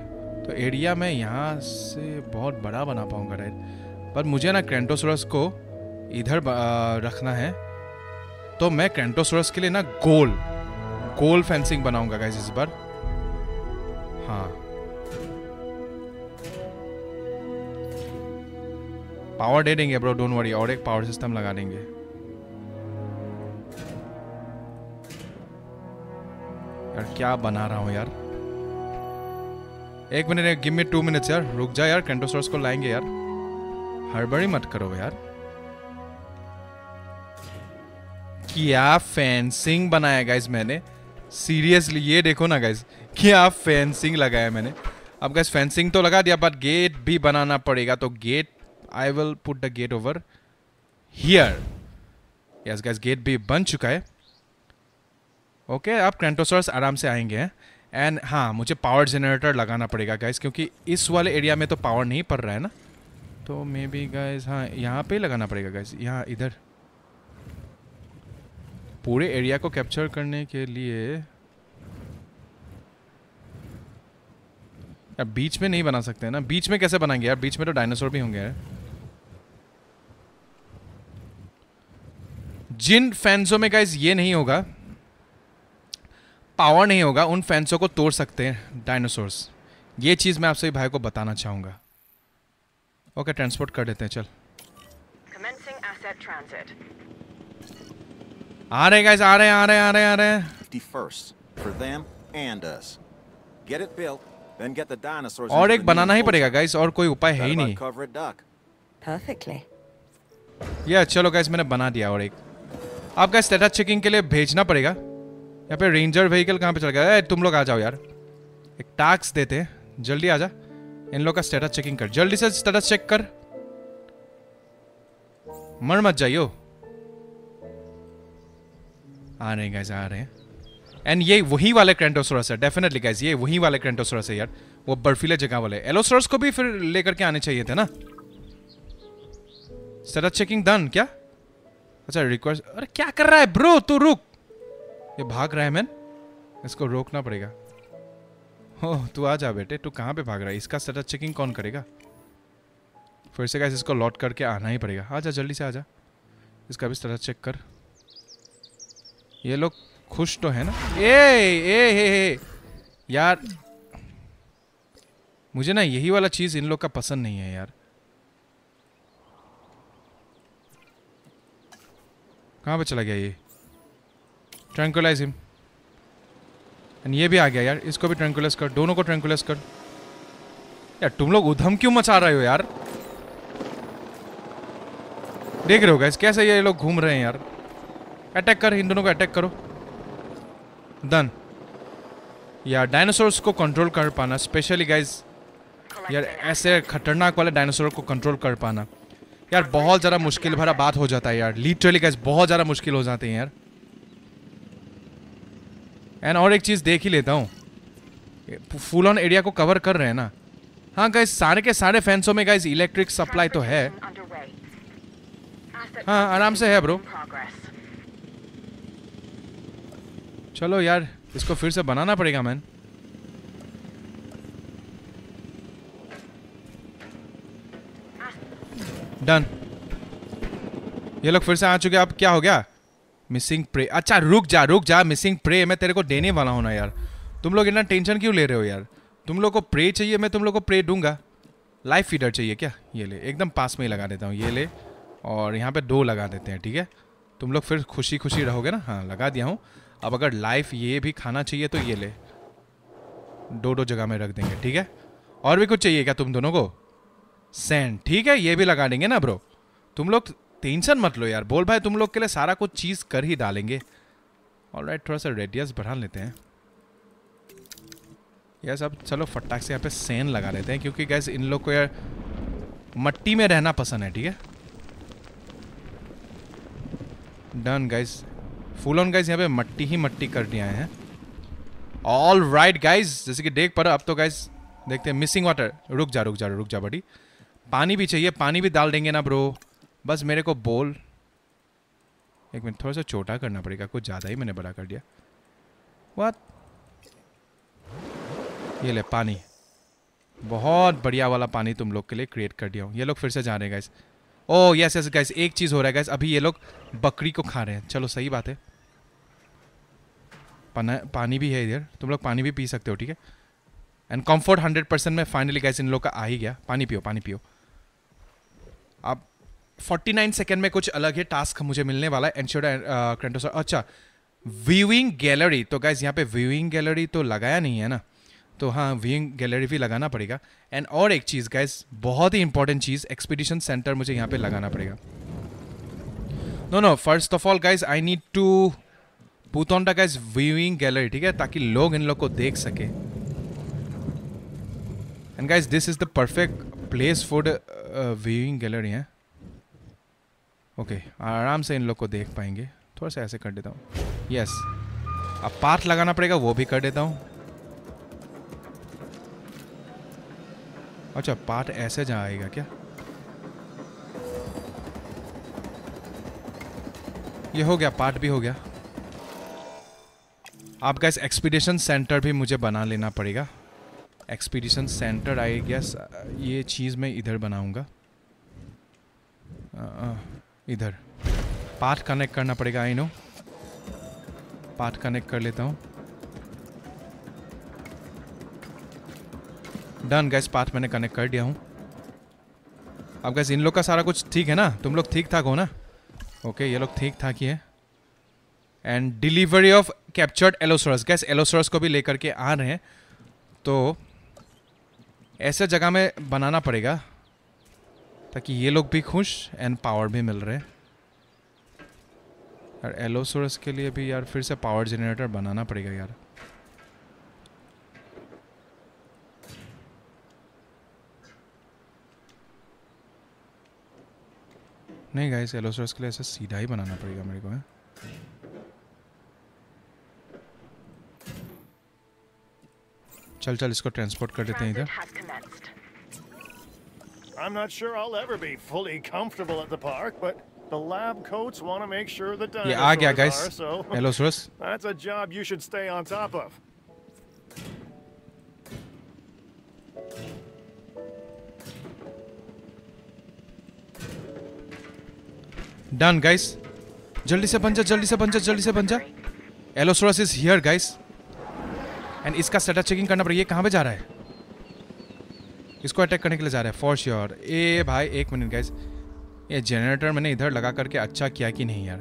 तो एरिया में यहाँ से बहुत बड़ा बना पाऊँगा राइट पर मुझे ना क्रेंटोसोरस को इधर रखना है। तो मैं क्रेंटोसोरस के लिए ना गोल गोल फेंसिंग बनाऊँगा गाइस इस बार। हाँ। पावर दे देंगे ब्रो डोंट वरी और एक पावर सिस्टम लगा देंगे। यार, क्या बना रहा हूँ यार? एक minute give me two minutes यार। रुक जा यार कैंटोसोर्स को लाएँगे यार। हड़बड़ी मत करो यार। क्या फेंसिंग बनाया गाइस मैंने? सीरियसली ये देखो ना गाइज़ क्या फेंसिंग लगाया मैंने? अब गाइस फेंसिंग तो लगा दिया बट गेट भी बनाना पड़ेगा तो gate I will put the gate over here yes guys gate भी बन चुका है। ओके okay, अब क्रेंटोसोरस आराम से आएँगे एंड हाँ मुझे पावर जनरेटर लगाना पड़ेगा गाइस क्योंकि इस वाले एरिया में तो पावर नहीं पड़ रहा है ना? तो मे बी गाइस हाँ यहाँ पे लगाना पड़ेगा गाइस यहाँ, इधर। पूरे एरिया को कैप्चर करने के लिए यार बीच में नहीं बना सकते ना? बीच में कैसे बनाएँगे यार? बीच में तो डायनासोर भी होंगे यार। जिन फैंसों में गाइस ये नहीं होगा। पावर नहीं होगा उन फैंसों को तोड़ सकते हैं डायनासोर्स ये चीज़ मैं आप सभी भाई को बताना चाहूँगा ओके ट्रांसपोर्ट कर देते हैं चल आ रहे गाइस आ रहे आ रहे आ रहे आ रहे 51st. For them and us. Get it built, then get the dinosaurs. और एक बनाना ही पड़ेगा. गाइस और कोई उपाय है ही नहीं. Perfectly. या चलो गाइस मैंने बना दिया और एक आपका स्टेटस चेकिंग के लिए भेजना पड़ेगा यहाँ पे रेंजर व्हीकल कहाँ पे चल गया? तुम लोग आ जाओ यार। एक टास्क देते हैं। जल्दी आ जा। इन लोग का स्टेटस चेकिंग कर। जल्दी से स्टेटस चेक कर। मर मत जाइयो। आ रहे हैं आ रहे हैं। एंड ये वही वाले क्रेंटोसोरस है। डेफिनेटली गाइस ये वही वाले क्रेंटोसोरस है यार। वो बर्फीले जगह वाले। एलोसोरस को भी फिर लेकर के आने चाहिए थे ना? स्टेटस चेकिंग डन क्या? अच्छा रिक्वेस्ट अरे, क्या कर रहा है? ब्रो तू रुक। ये भाग रहा है, मैन। इसको रोकना पड़ेगा। ओह, तू आ जा बेटे, तू कहाँ पे भाग रहा है? इसका स्टेटस चेकिंग कौन करेगा? फिर से गाइस इसको लौट करके आना ही पड़ेगा। आ जा, जल्दी से आ जा। इसका भी स्टेटस चेक कर। ये लोग खुश तो है ना? ए ए हे हे। यार, मुझे ना यही वाला चीज़ इन लोग का पसंद नहीं है यार। कहाँ पे चला गया ये? ट्रैंकुलाइज हिम एंड ये भी आ गया यार, इसको भी ट्रैंकुलाइज कर, दोनों को ट्रैंकुलाइज कर। यार, तुम लोग उधम क्यों मचा रहे हो यार? देख रहे हो गाइस कैसे ये लोग घूम रहे हैं यार। अटैक कर, इन दोनों को अटैक करो। डन यार डायनासोर्स को कंट्रोल कर पाना स्पेशली गाइस यार, ऐसे खतरनाक वाले डायनासोर को कंट्रोल कर पाना। यार, बहुत ज़्यादा मुश्किल भरा बात हो जाता है यार। लिटरली गाइस बहुत ज़्यादा मुश्किल हो जाते हैं यार। एंड और एक चीज़ देख ही लेता हूँ। फुल ऑन एरिया को कवर कर रहे हैं ना। हाँ गाइस सारे के सारे फैंसों में गाइस इलेक्ट्रिक सप्लाई तो है। हाँ आराम से है ब्रो चलो यार, इसको फिर से बनाना पड़ेगा मैन डन ये लोग फिर से आ चुके अब क्या हो गया? मिसिंग प्रे अच्छा रुक जा रुक जा मिसिंग प्रे मैं तेरे को देने वाला हूँ ना यार। तुम लोग इतना टेंशन क्यों ले रहे हो यार? तुम लोग को प्रे चाहिए, मैं तुम लोग को प्रे दूँगा। लाइफ फीडर चाहिए क्या? ये ले, एकदम पास में ही लगा देता हूँ, ये ले। और यहाँ पे दो लगा देते हैं, ठीक है? तुम लोग फिर खुशी खुशी रहोगे ना? हाँ लगा दिया हूँ। अब अगर लाइफ ये भी खाना चाहिए तो ये ले। दो दो जगह में रख देंगे, ठीक है? और भी कुछ चाहिए क्या तुम दोनों को? सैंड ठीक है? ये भी लगा देंगे ना ब्रो तुम लोग टेंशन मत लो यार। बोल भाई, तुम लोग के लिए सारा कुछ चीज़ कर ही डालेंगे। और राइट थोड़ा सा रेडियस बढ़ा लेते हैं। यस अब चलो फटाक से यहाँ पे सैन लगा लेते हैं, क्योंकि गैस इन लोग को यार मट्टी में रहना पसंद है, ठीक है? Done guys full on guys यहाँ पे मट्टी ही मट्टी कर दिया है। ऑल राइट गाइज़ जैसे कि देख पर अब तो गाइस देखते हैं मिसिंग वाटर रुक जा रुक जा रुक जा बड़ी पानी भी चाहिए, पानी भी डाल देंगे ना ब्रो बस मेरे को बोल। एक मिनट, थोड़ा सा छोटा करना पड़ेगा, कुछ ज़्यादा ही मैंने बड़ा कर दिया। वाट ये ले, पानी। बहुत बढ़िया वाला पानी तुम लोग के लिए क्रिएट कर दिया हूँ। ये लोग फिर से जा रहे हैं guys oh yes yes guys एक चीज़ हो रहा है गैस अभी ये लोग बकरी को खा रहे हैं। चलो, सही बात है। पाना, पानी भी है इधर। तुम लोग पानी भी पी सकते हो, ठीक है? एंड कंफर्ट हंड्रेड परसेंट में फाइनली गैस इन लोग का आ ही गया। पानी पियो पानी पियो। अब 49 सेकेंड में कुछ अलग ही टास्क मुझे मिलने वाला है एंश्योर क्रेंटोसर अच्छा व्यूइंग गैलरी तो गाइज़ यहाँ पे व्यूइंग गैलरी तो लगाया नहीं है ना? तो हाँ व्यूइंग गैलरी भी लगाना पड़ेगा। एंड और एक चीज़ गाइज़ बहुत ही इंपॉर्टेंट चीज़ एक्सपीडिशन सेंटर मुझे यहाँ पे लगाना पड़ेगा। No no first of all guys I need to put guys viewing gallery ठीक है? ताकि लोग इन लोग को देख सके। And guys this is the perfect place for the viewing gallery है? ओके आराम से इन लोग को देख पाएँगे। थोड़ा सा ऐसे कर देता हूँ। यस अब पाथ लगाना पड़ेगा, वो भी कर देता हूँ। अच्छा पार्ट ऐसे जहाँ आएगा क्या? ये हो गया पार्ट भी हो गया। आपका गैस एक्सपीडिशन सेंटर भी मुझे बना लेना पड़ेगा। एक्सपीडिशन सेंटर आई गैस ये चीज़ मैं इधर बनाऊँगा। इधर। पार्ट कनेक्ट करना पड़ेगा आई नो पार्ट कनेक्ट कर लेता हूँ। डन गैस पाथ मैंने कनेक्ट कर दिया हूँ। अब गैस इन लोग का सारा कुछ ठीक है ना? तुम लोग ठीक ठाक हो ना? ओके ये लोग ठीक ठाक ही है। And delivery of captured allosaurus guys allosaurus को भी लेकर के आ रहे हैं। तो ऐसे जगह में बनाना पड़ेगा। ताकि ये लोग भी खुश एंड पावर भी मिल रहे। हैं यार एलोसोरस के लिए भी यार फिर से पावर जनरेटर बनाना पड़ेगा यार। नहीं गाइस एलोसोरस के लिए ऐसा सीधा ही बनाना पड़ेगा मेरे को है। चल चल इसको ट्रांसपोर्ट कर देते हैं इधर. I'm not sure I'll ever be fully comfortable at the park, but the lab coats want to make sure the ये आ गया dinosaurs guys are, so allosaurus <laughs> that's a job you should stay on top of. Done guys जल्दी से बन जा जल्दी से बन जा जल्दी से बन जा allosaurus is here guys and इसका सेटअप चेकिंग करना पड़ेगा ये कहाँ पे जा रहा है इसको अटैक करने के लिए जा रहा है फॉर श्योर ए भाई, एक मिनट गाइस ये जनरेटर मैंने इधर लगा करके अच्छा किया कि नहीं यार?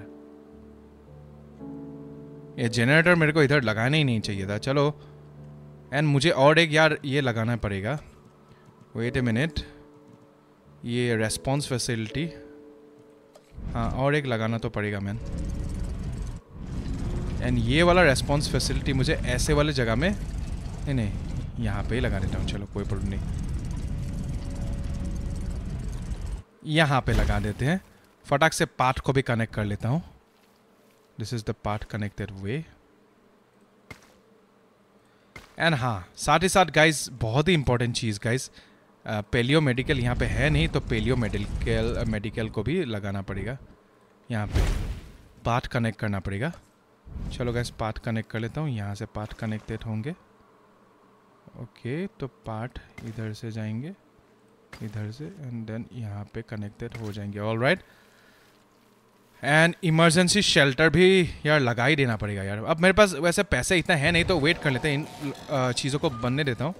ये जनरेटर मेरे को इधर लगाना ही नहीं चाहिए था। चलो. एंड मुझे और एक यार ये लगाना पड़ेगा। वेट ए मिनट ये रेस्पॉन्स फैसिलिटी हाँ और एक लगाना तो पड़ेगा मैन एंड ये वाला रेस्पॉन्स फैसिलिटी मुझे ऐसे वाले जगह में नहीं नहीं, यहाँ पे ही लगा देता हूँ। चलो, कोई प्रॉब्लम नहीं। यहाँ पे लगा देते हैं। फटाक से पार्ट को भी कनेक्ट कर लेता हूँ। This is the path connected way and हाँ साथ ही साथ गाइज़ बहुत ही इंपॉर्टेंट चीज़ गाइज़ पेलियो मेडिकल यहाँ पे है नहीं तो पेलियो मेडिकल मेडिकल को भी लगाना पड़ेगा। यहाँ पे पार्ट कनेक्ट करना पड़ेगा। चलो गैस पार्ट कनेक्ट कर लेता हूँ। यहाँ से पार्ट कनेक्टेड होंगे। ओके तो पार्ट इधर से जाएँगे। इधर से एंड देन यहाँ पे कनेक्टेड हो जाएँगे। All right and emergency shelter भी यार लगा ही देना पड़ेगा यार। अब मेरे पास वैसे पैसे इतना है नहीं तो वेट कर लेते हैं इन चीज़ों को बनने देता हूँ।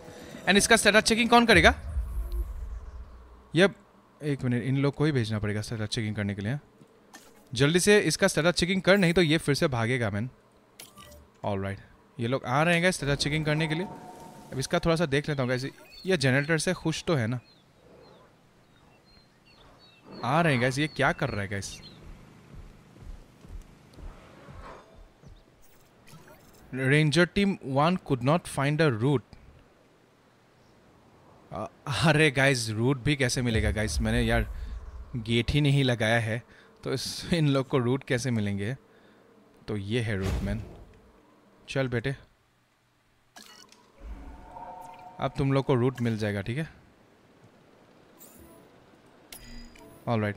एंड इसका स्टेटस चेकिंग कौन करेगा? ये एक मिनट इन लोग को ही भेजना पड़ेगा स्टेटस चेकिंग करने के लिए। जल्दी से इसका स्टेटस चेकिंग कर, नहीं तो ये फिर से भागेगा मैन ऑल राइट ये लोग आ रहे हैं स्टेटस चेकिंग करने के लिए। अब इसका थोड़ा सा देख लेता हूँ कैसे ये जनरेटर से खुश तो है ना? आ रहे हैं गैस ये क्या कर रहा है guys ranger team one could not find a route अरे गाइस रूट भी कैसे मिलेगा गाइस मैंने यार गेट ही नहीं लगाया है तो इस, इन लोग को रूट कैसे मिलेंगे? तो ये है रूट मैन चल बेटे। अब तुम लोग को रूट मिल जाएगा, ठीक है? ऑल राइट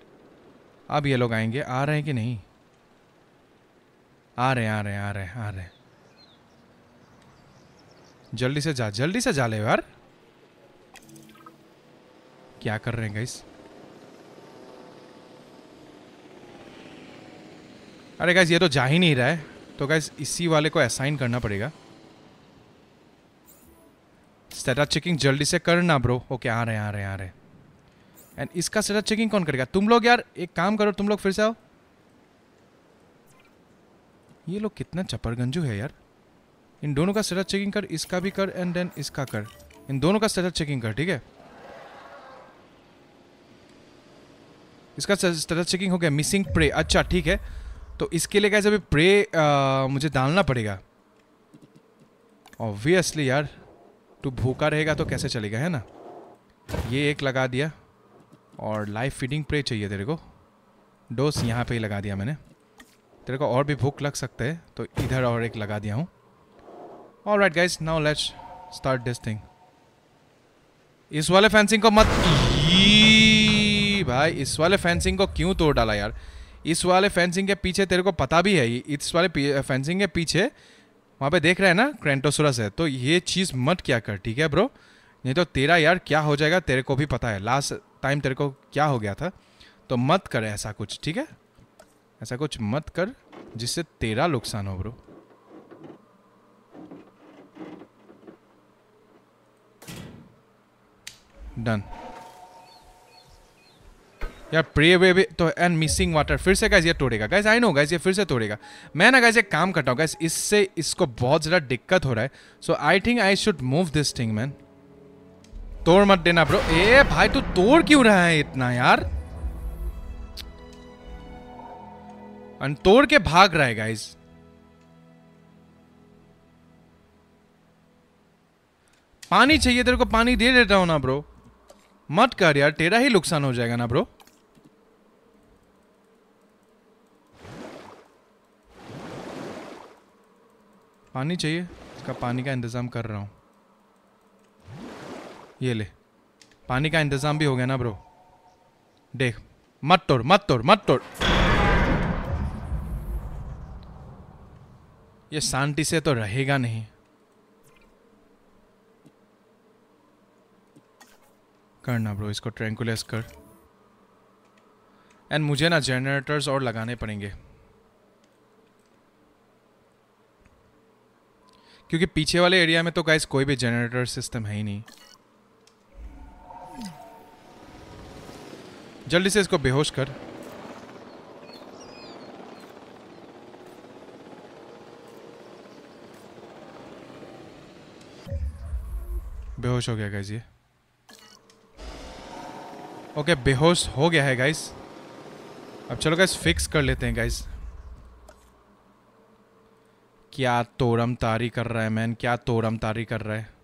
अब ये लोग आएँगे। आ रहे हैं कि नहीं? आ रहे हैं, आ रहे हैं, आ रहे हैं, आ रहे हैं। जल्दी से जा, जल्दी से जा ले यार। क्या कर रहे हैं गाइस अरे गाइस ये तो जा ही नहीं रहा है। तो गाइस इसी वाले को असाइन करना पड़ेगा। स्टेटस चेकिंग जल्दी से करना ब्रो ओके आ रहे हैं, आ रहे हैं, आ रहे हैं। एंड इसका स्टेटस चेकिंग कौन करेगा? तुम लोग यार एक काम करो तुम लोग फिर से आओ। ये लोग कितना चपरगंजू है यार। इन दोनों का स्टेटस चेकिंग कर इसका भी कर एंड देन इसका कर। इन दोनों का स्टेटस चेकिंग कर ठीक है? इसका स्टेटस चेकिंग हो गया मिसिंग प्रे अच्छा ठीक है। तो इसके लिए कैसे अभी प्रे आ, मुझे डालना पड़ेगा। ऑब्वियसली यार तू भूखा रहेगा तो कैसे चलेगा है ना? ये एक लगा दिया। और लाइव फीडिंग प्रे चाहिए तेरे को। डोस यहाँ पे ही लगा दिया मैंने। तेरे को और भी भूख लग सकते है तो इधर और एक लगा दिया हूँ। और right guys now let's start this thing इस वाले फेंसिंग को मत भाई, इस वाले फेंसिंग को क्यों तोड़ डाला यार? इस वाले फेंसिंग के पीछे तेरे को पता भी है इस वाले फेंसिंग के पीछे वहाँ पे देख रहा है ना क्रेंटोसोरस है तो ये चीज़ मत क्या कर, ठीक है ब्रो नहीं तो तेरा यार क्या हो जाएगा, तेरे को भी पता है। लास्ट टाइम तेरे को क्या हो गया था तो मत कर ऐसा कुछ, ठीक है? ऐसा कुछ मत कर जिससे तेरा नुकसान हो ब्रो डन यार प्रे वे भी तो एंड मिसिंग वाटर फिर से गाइस ये तोड़ेगा. गाइस आई नो गाइस ये फिर से तोड़ेगा. मैं ना गाइस एक काम करता हूँ गाइस इससे इसको बहुत ज़्यादा दिक्कत हो रहा है. So I think I should move this thing man तोड़ मत देना ब्रो ए, भाई, तू तोड़ क्यों रहा है इतना, यार? तोड़ के भाग रहा है गाइस पानी चाहिए, तेरे को पानी दे देता हूँ ना ब्रो मत कर, यार. तेरा ही नुकसान हो जाएगा ना ब्रो पानी चाहिए? इसका पानी का इंतज़ाम कर रहा हूँ. ये ले। पानी का इंतज़ाम भी हो गया ना ब्रो देख, मत तोड़ मत तोड़ मत तोड़। ये शांति से तो रहेगा नहीं। करना ब्रो इसको ट्रैंकुलस कर। एंड मुझे ना जनरेटर्स और लगाने पड़ेंगे। क्योंकि पीछे वाले एरिया में तो गाइस कोई भी जनरेटर सिस्टम है ही नहीं। जल्दी से इसको बेहोश कर। बेहोश हो गया गाइज़ ये। ओके बेहोश हो गया है गाइस अब चलो गाइस फिक्स कर लेते हैं गाइस क्या तोरम तारी कर रहा है मैन क्या तोरम तारी कर रहा है?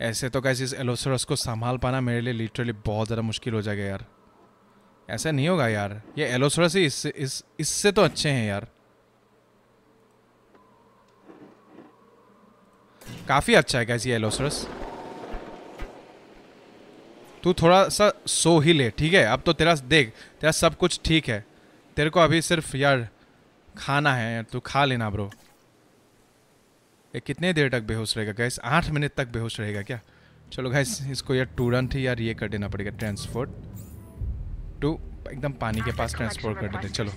ऐसे तो कैसे इस एलोसरस को संभाल पाना मेरे लिए लिटरली बहुत ज़्यादा मुश्किल हो जाएगा यार। ऐसा नहीं होगा यार। ये एलोसरस ही इससे इस, इससे तो अच्छे हैं यार। काफ़ी अच्छा है गाइस ये एलोसरस तू थोड़ा सा सो ही ले, ठीक है? अब तो तेरा देख, तेरा सब कुछ ठीक है। तेरे को अभी सिर्फ़ यार खाना है, तू खा लेना ब्रो ये कितने देर तक बेहोश रहेगा? गैस आठ मिनट तक बेहोश रहेगा क्या? चलो गैस इसको यार तुरंत ही यार, ये कर देना पड़ेगा ट्रांसपोर्ट टू एकदम पानी के पास ट्रांसपोर्ट कर देते चलो।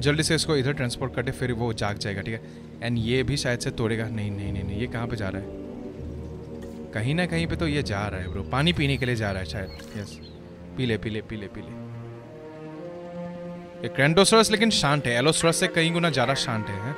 जल्दी से इसको इधर ट्रांसपोर्ट करते फिर वो जाग जाएगा, ठीक है? एंड ये भी शायद से तोड़ेगा। नहीं नहीं नहीं नहीं, ये कहाँ पे जा रहा है? कहीं ना कहीं पे तो ये जा रहा है ब्रो पानी पीने के लिए जा रहा है शायद। यस पीले पीले पीले पीले ये क्रेंडोसरस लेकिन शांत है। एलोसरस से कहीं गुना ज़्यादा शांत है?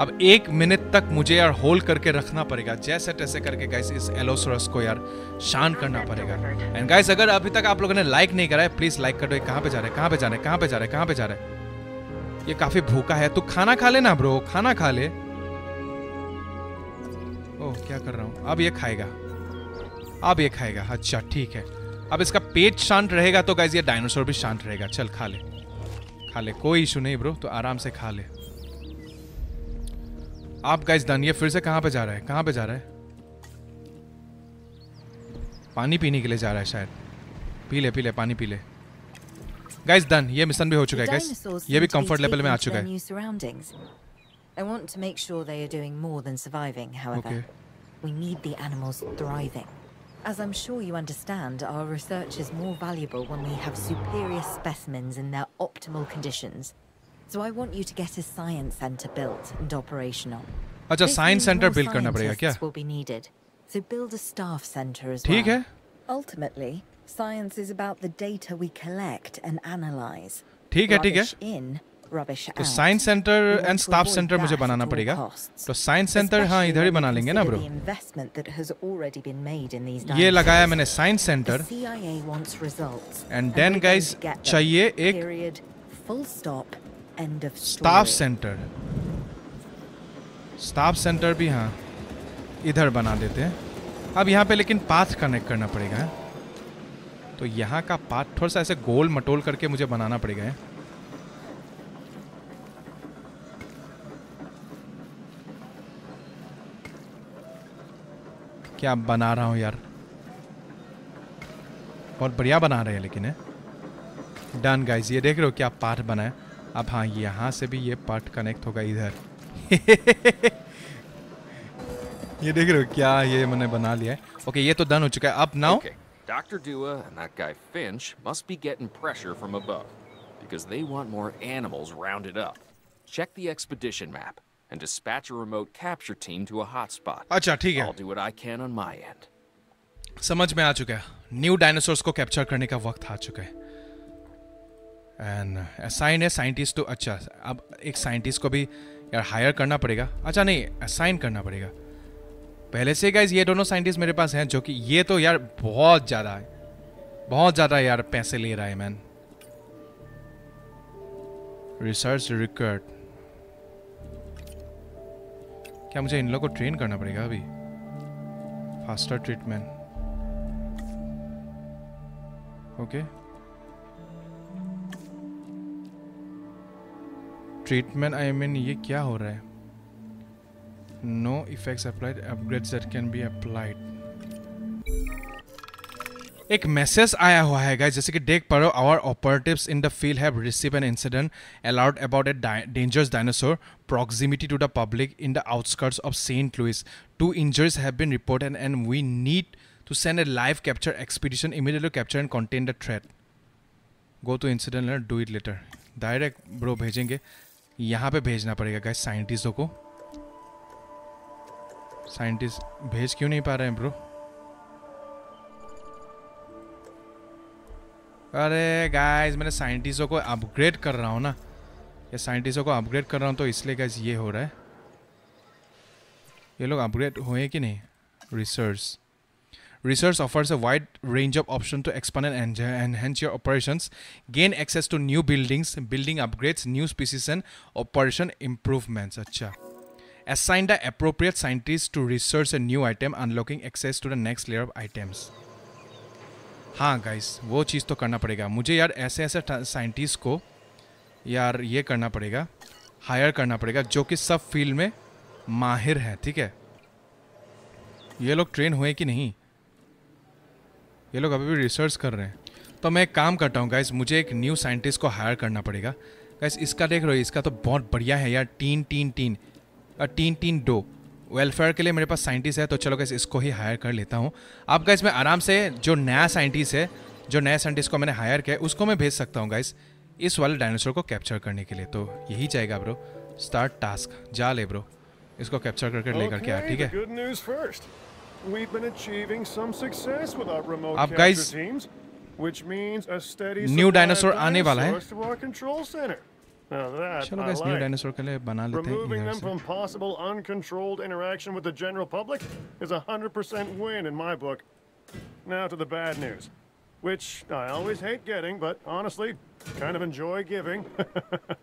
अब एक मिनट तक मुझे यार होल्ड करके रखना पड़ेगा। जैसे तैसे करके गाइस इस एलोसरस को यार शांत करना पड़ेगा। एंड गाइस अगर अभी तक आप लोगों ने लाइक नहीं करा है प्लीज़ लाइक कर दो। कहाँ पे जा रहे हैं? कहाँ पे जा रहे हैं? कहाँ पे जा रहे हैं? कहाँ पे जा रहे हैं? ये काफ़ी भूखा है। तू खाना खा ले ना ब्रो खाना खा ले। ओह, क्या कर रहा हूँ? अब ये खाएगा। अब ये खाएगा। अच्छा ठीक है। अब इसका पेट शांत रहेगा तो गाइज़ ये डायनासोर भी शांत रहेगा। चल खा ले। खा ले कोई इशू नहीं ब्रो तो आराम से खा ले। आप गाइज़ डन ये फिर से कहाँ पे जा रहा है? कहाँ पे जा रहा है? पानी पीने के लिए जा रहा है शायद। पी ले पी ले पानी पी ले। गाइज़ डन ये मिशन भी हो चुका है गाइज़ ये भी कंफर्ट लेवल में आ चुका है। I want to make sure they are doing more than surviving, however. Okay. We need the animals thriving. As I'm sure you understand, our research is more valuable when we have superior specimens in their optimal conditions. So I want you to get a science center built and operational. अच्छा This science means centre more build करना पड़ेगा क्या scientists will be needed. So build a staff center as ठीक well. है Ultimately, science is about the data we collect and analyze. ठीक है ठीक है Rubbish in, rubbish तो science centre and staff centre मुझे बनाना पड़ेगा। तो साइंस सेंटर हाँ इधर ही बना लेंगे ना ब्रो ये लगाया मैंने science centre and then guys चाहिए एक स्टाफ सेंटर स्टाफ सेंटर भी हाँ इधर बना देते हैं। अब यहाँ पे लेकिन पाथ कनेक्ट करना पड़ेगा। तो यहाँ का पाथ थोड़ा सा ऐसे गोल मटोल करके मुझे बनाना पड़ेगा। क्या बना रहा हूँ यार बहुत बढ़िया बना रहे हैं लेकिन है डन गाइस ये देख रहे हो क्या पार्ट बना है अब हाँ यहाँ से भी ये पार्ट कनेक्ट होगा इधर ये देख रहे हो क्या ये मैंने बना लिया है ओके ये तो डन हो चुका है अब now Okay, Dr. Dua and that guy Finch must be getting pressure from above because they want more animals rounded up. Check the expedition map. And dispatch a remote capture team to a hotspot. अच्छा ठीक है। I'll do what I can on my end. समझ में आ चुका है। New dinosaurs को capture करने का वक्त आ चुका है। एंड असाइन है साइंटिस्ट तो अच्छा अब एक साइंटिस्ट को भी यार हायर करना पड़ेगा। अच्छा नहीं असाइन करना पड़ेगा। पहले से गाइज़ ये दोनों साइंटिस्ट मेरे पास हैं जो कि ये तो यार बहुत ज़्यादा है। बहुत ज़्यादा यार पैसे ले रहा है मैन रिसर्च रिकॉर्ड क्या मुझे इन लोग को ट्रेन करना पड़ेगा अभी। Faster treatment okay treatment I mean ये क्या हो रहा है? No effects applied upgrades that can be applied एक मैसेज आया हुआ है गाइस जैसे कि देख पा रहे हो our operatives in the field have receive an incident aloud about a dangerous dinosaur proximity to the public in the outskirts of Saint Louis two injuries have been reported and we need to send a live capture expedition immediately capture and contain the threat go to incident and do it later direct bro भेजेंगे। यहाँ पे भेजना पड़ेगा guys साइंटिस्टों को। Scientist भेज क्यों नहीं पा रहे हैं ब्रो अरे गाइस मैंने साइंटिस्टों को अपग्रेड कर रहा हूँ ना। ये साइंटिस्टों को अपग्रेड कर रहा हूँ तो इसलिए गाइस ये हो रहा है। ये लोग अपग्रेड हुए कि नहीं? Research research offers a wide range of option to expand and enhance your operation gain access to new buildings building upgrades new species and operation improvements अच्छा। Assign the appropriate scientist to research a new item unlocking access to the next layer of items हाँ guys वो चीज़ तो करना पड़ेगा। मुझे यार ऐसे ऐसे साइंटिस्ट को यार ये करना पड़ेगा हायर करना पड़ेगा, जो कि सब फ़ील्ड में माहिर है, ठीक है? ये लोग ट्रेन हुए कि नहीं? ये लोग अभी भी रिसर्च कर रहे हैं। तो मैं एक काम करता हूँ गाइस मुझे एक न्यू साइंटिस्ट को हायर करना पड़ेगा। गाइस इसका देख रहे हो, इसका तो बहुत बढ़िया है यार टीन टीन टीन और टीन टीन डो वेलफेयर के लिए मेरे पास साइंटिस्ट है तो चलो गाइस इसको ही हायर कर लेता हूँ। अब गाइस मैं आराम से जो नया साइंटिस्ट है जो नया साइंटिस्ट को मैंने हायर किया है, उसको मैं भेज सकता हूँ गाइस इस वाले डायनासोर को कैप्चर करने के लिए। तो यही जाएगा ब्रो स्टार्ट टास्क जा ले ब्रो इसको कैप्चर करके लेकर के आ Okay, ठीक है? आप supply of dinosaur आने वाला है। dinosaurs to our control center. Now that चलो I guys new like. Dinosaur के लिए बना लेते हैं Removing इधर them से from possible uncontrolled interaction with the general public is a 100% win in my book. Now to the bad news, which I always hate getting, but honestly, kind of enjoy giving.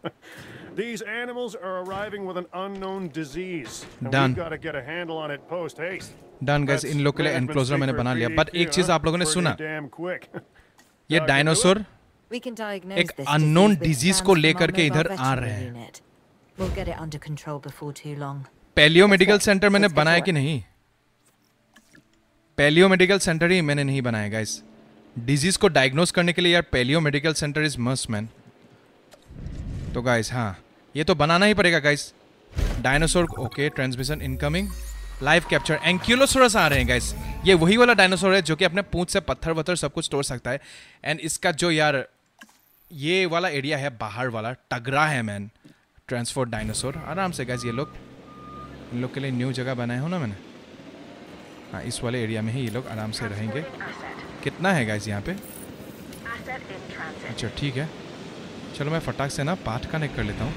<laughs> These animals are arriving with an unknown disease. And Done. we've got to get a handle on it post haste. Done guys इन लोग के लिए enclosure मैंने बना लिया but एक चीज आप लोगों ने सुना Damn quick. <laughs> ये Now, dinosaur We can diagnose एक disease scans को लेकर के इधर आ रहे हैं। पेलियो मेडिकल सेंटर मैंने बनाया कि नहीं? पेलियो मेडिकल सेंटर ही मैंने नहीं बनाया गाइस डिज़ीज़ को डायग्नोस करने के लिए यार paleo medical centre is must man तो गाइस हाँ ये तो बनाना ही पड़ेगा guys dinosaur okay transmission incoming live capture ankylosaurus आ रहे हैं गाइस ये वही वाला डायनासोर है जो कि अपने पूंछ से पत्थर वत्थर सब कुछ तोड़ सकता है. एंड इसका जो यार ये वाला एरिया है, बाहर वाला, टगरा है मैन ट्रांसपोर्ट डायनासोर आराम से गाइस ये लोग, इन लोग के लिए न्यू जगह बनाया हो ना मैंने? हाँ इस वाले एरिया में ही ये लोग आराम से रहेंगे। कितना है गाइस यहाँ पे. अच्छा ठीक है। चलो, मैं फटाक से ना पार्ट कनेक्ट कर लेता हूँ।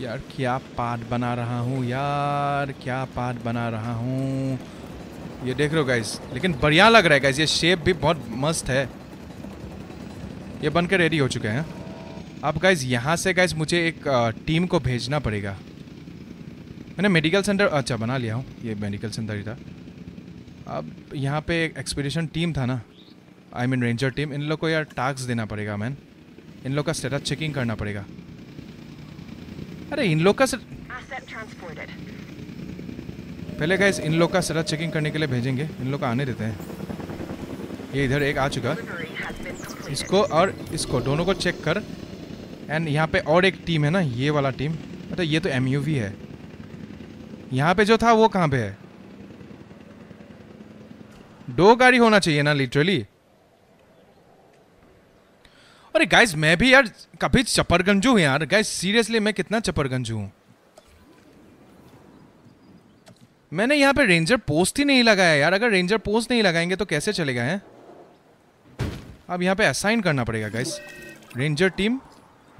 यार, क्या पार्ट बना रहा हूँ? यार, क्या पार्ट बना रहा हूँ? ये देख रहे हो गाइस लेकिन बढ़िया लग रहा है गाइस ये शेप भी बहुत मस्त है। ये बनकर रेडी हो चुके हैं। अब गाइस यहाँ से गाइस मुझे एक टीम को भेजना पड़ेगा। मैंने मेडिकल सेंटर अच्छा बना लिया हूँ। ये मेडिकल सेंटर ही था। अब यहाँ पे एक एक्सपीडिशन टीम था ना। आई मीन रेंजर टीम इन लोग को यार टास्क देना पड़ेगा मैन इन लोग का स्टेटस चेकिंग करना पड़ेगा। अरे, इन लोग का. पहले गाइस इन लोग का स्टेटस चेकिंग करने के लिए भेजेंगे। इन लोग का आने देते हैं। ये इधर एक आ चुका. इसको और इसको दोनों को चेक कर। एंड यहाँ पे और एक टीम है ना, ये वाला टीम मतलब ये तो एम है। यहाँ पे जो था, वो कहाँ पे है? दो गाड़ी होना चाहिए ना लिटरली अरे गाइस मैं भी यार कभी चपरगंजू हूँ यार। गाइस सीरियसली मैं कितना चपरगंजू हूँ। मैंने यहाँ पे रेंजर पोस्ट ही नहीं लगाया यार। अगर रेंजर पोस्ट नहीं लगाएँगे तो कैसे चलेगा है? अब यहाँ पे असाइन करना पड़ेगा गाइस रेंजर टीम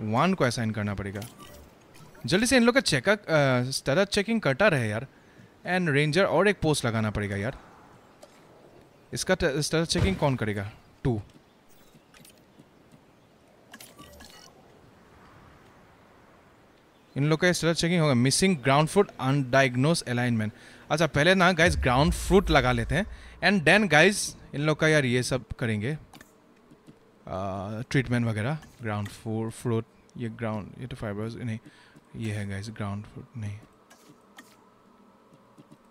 वन को असाइन करना पड़ेगा। जल्दी से इन लोग का चेकअप स्टेटस चेकिंग करता रहे यार। एंड रेंजर और एक पोस्ट लगाना पड़ेगा यार। इसका स्टेटस चेकिंग कौन करेगा? टू इन लोग का स्टेटस चेकिंग होगा। Missing ground fruit undiagnosed alignment अच्छा पहले ना गाइज़ ग्राउंड फ्रूट लगा लेते हैं एंड देन गाइज़ इन लोग का यार ये सब करेंगे ट्रीटमेंट वगैरह ग्राउंड फ्रूट ये ग्राउंड ये तो फाइबर्स नहीं, ये है गाइज़ ग्राउंड फ्रूट नहीं।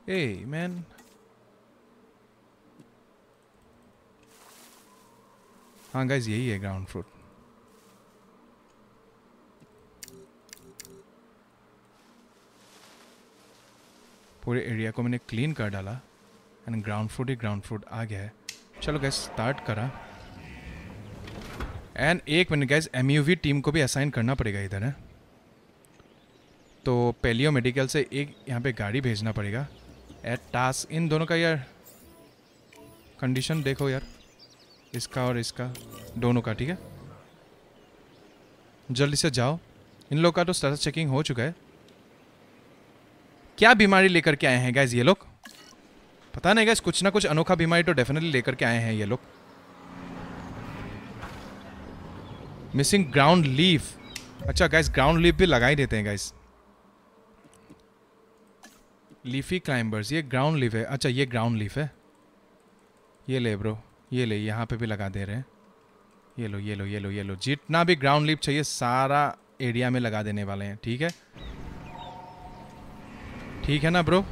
ए मैन हाँ गाइज़ यही है ग्राउंड फ्रूट पूरे एरिया को मैंने क्लीन कर डाला एंड ग्राउंड फ्रूट ही ग्राउंड फ्रूट आ गया है। चलो गैस स्टार्ट करा। एंड एक मिनट गैस एम टीम को भी असाइन करना पड़ेगा इधर, है। तो पेलियो मेडिकल से एक यहाँ पे गाड़ी भेजना पड़ेगा। एट टास्क इन दोनों का यार कंडीशन देखो यार। इसका और इसका, दोनों का, ठीक है? जल्दी से जाओ। इन लोग का तो स्टेटस चेकिंग हो चुका है। क्या बीमारी लेकर के आए हैं गैस ये लोग? पता नहीं गैस कुछ ना कुछ अनोखा बीमारी तो डेफिनेटली लेकर के आए हैं ये लोग। मिसिंग ग्राउंड लीफ अच्छा गैस ग्राउंड लीफ भी लगा ही देते हैं गैस लीफी क्लाइंबर्स ये ग्राउंड लीफ है। अच्छा ये ग्राउंड लीफ है। ये ले ब्रो ये ले, यहाँ पे भी लगा दे रहे हैं। ये लो ये लो ये लो ये लो। जितना भी ग्राउंड लीफ चाहिए, सारा एरिया में लगा देने वाले हैं, ठीक है? ठीक है ना ब्रो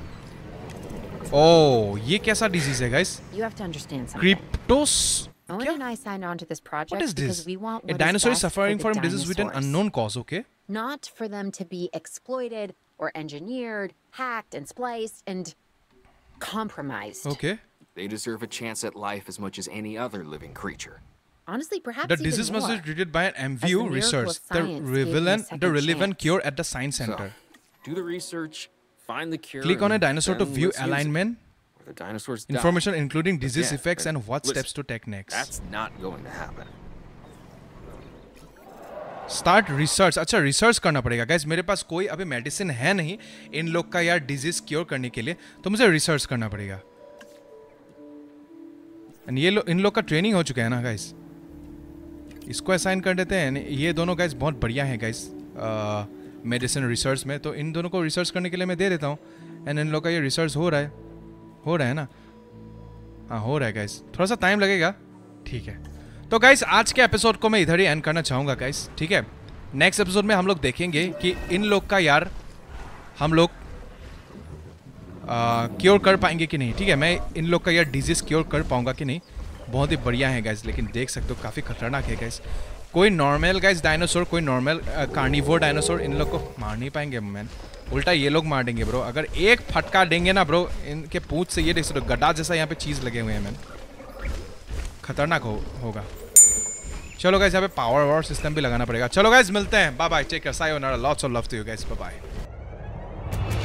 ओ ये कैसा डिजीज है guys You have to understand something. क्रिप्टोस Owen क्या? and I signed on to this project What is because this? we want A what is dinosaur is best for suffering the from disease with an dinosaurs. unknown cause, okay? Not for them to be exploited or engineered, hacked and spliced and compromised. Okay. They deserve a chance at life as much as any other living creature. Honestly, perhaps The even disease must more. be treated by an As the MVU miracle research. of The science gave them a relevant, the second relevant chance. cure at the science center. So, do the research, find the cure. Click on a dinosaur to view alignment the dinosaurs die. information, including disease Yeah, effects and what listen, steps to take next. That's not going to happen. Start research अच्छा research करना पड़ेगा guys मेरे पास कोई अभी medicine है नहीं इन लोग का यार डिज़ीज़ क्योर करने के लिए तो मुझे रिसर्च करना पड़ेगा And ये लो इन लोग का ट्रेनिंग हो चुका है ना गाइज़ इसको असाइन कर देते हैं ये दोनों गाइज़ बहुत बढ़िया है गाइज़ मेडिसिन रिसर्च में तो इन दोनों को रिसर्च करने के लिए मैं दे देता हूँ। एंड इन लोग का ये रिसर्च हो रहा है। हो रहा है ना? हाँ हो रहा है गाइज़ थोड़ा सा टाइम लगेगा। ठीक है। तो गाइज़ आज के एपिसोड को मैं इधर ही एंड करना चाहूँगा गाइस ठीक है? नेक्स्ट एपिसोड में हम लोग देखेंगे कि इन लोग का यार हम लोग क्योर कर पाएँगे कि नहीं? ठीक है? मैं इन लोग का यार डिज़ीज़ क्योर कर पाऊँगा कि नहीं? बहुत ही बढ़िया है गाइज़ लेकिन देख सकते हो, काफ़ी खतरनाक है गाइज़ कोई नॉर्मल गाइज़ डायनासोर कोई नॉर्मल कार्निवोर डायनासोर इन लोग को मार नहीं पाएँगे मैन उल्टा ये लोग मार देंगे ब्रो अगर एक फटका देंगे ना ब्रो इनके पूछ से ये देख सकते गड्ढा जैसा यहाँ पे चीज़ लगे हुए हैं मैन खतरनाक हो, होगा. चलो गाइस यहाँ पे पावर वावर सिस्टम भी लगाना पड़ेगा. चलो गाइस मिलते हैं. Bye bye take care sayonara lots of love to you guys bye bye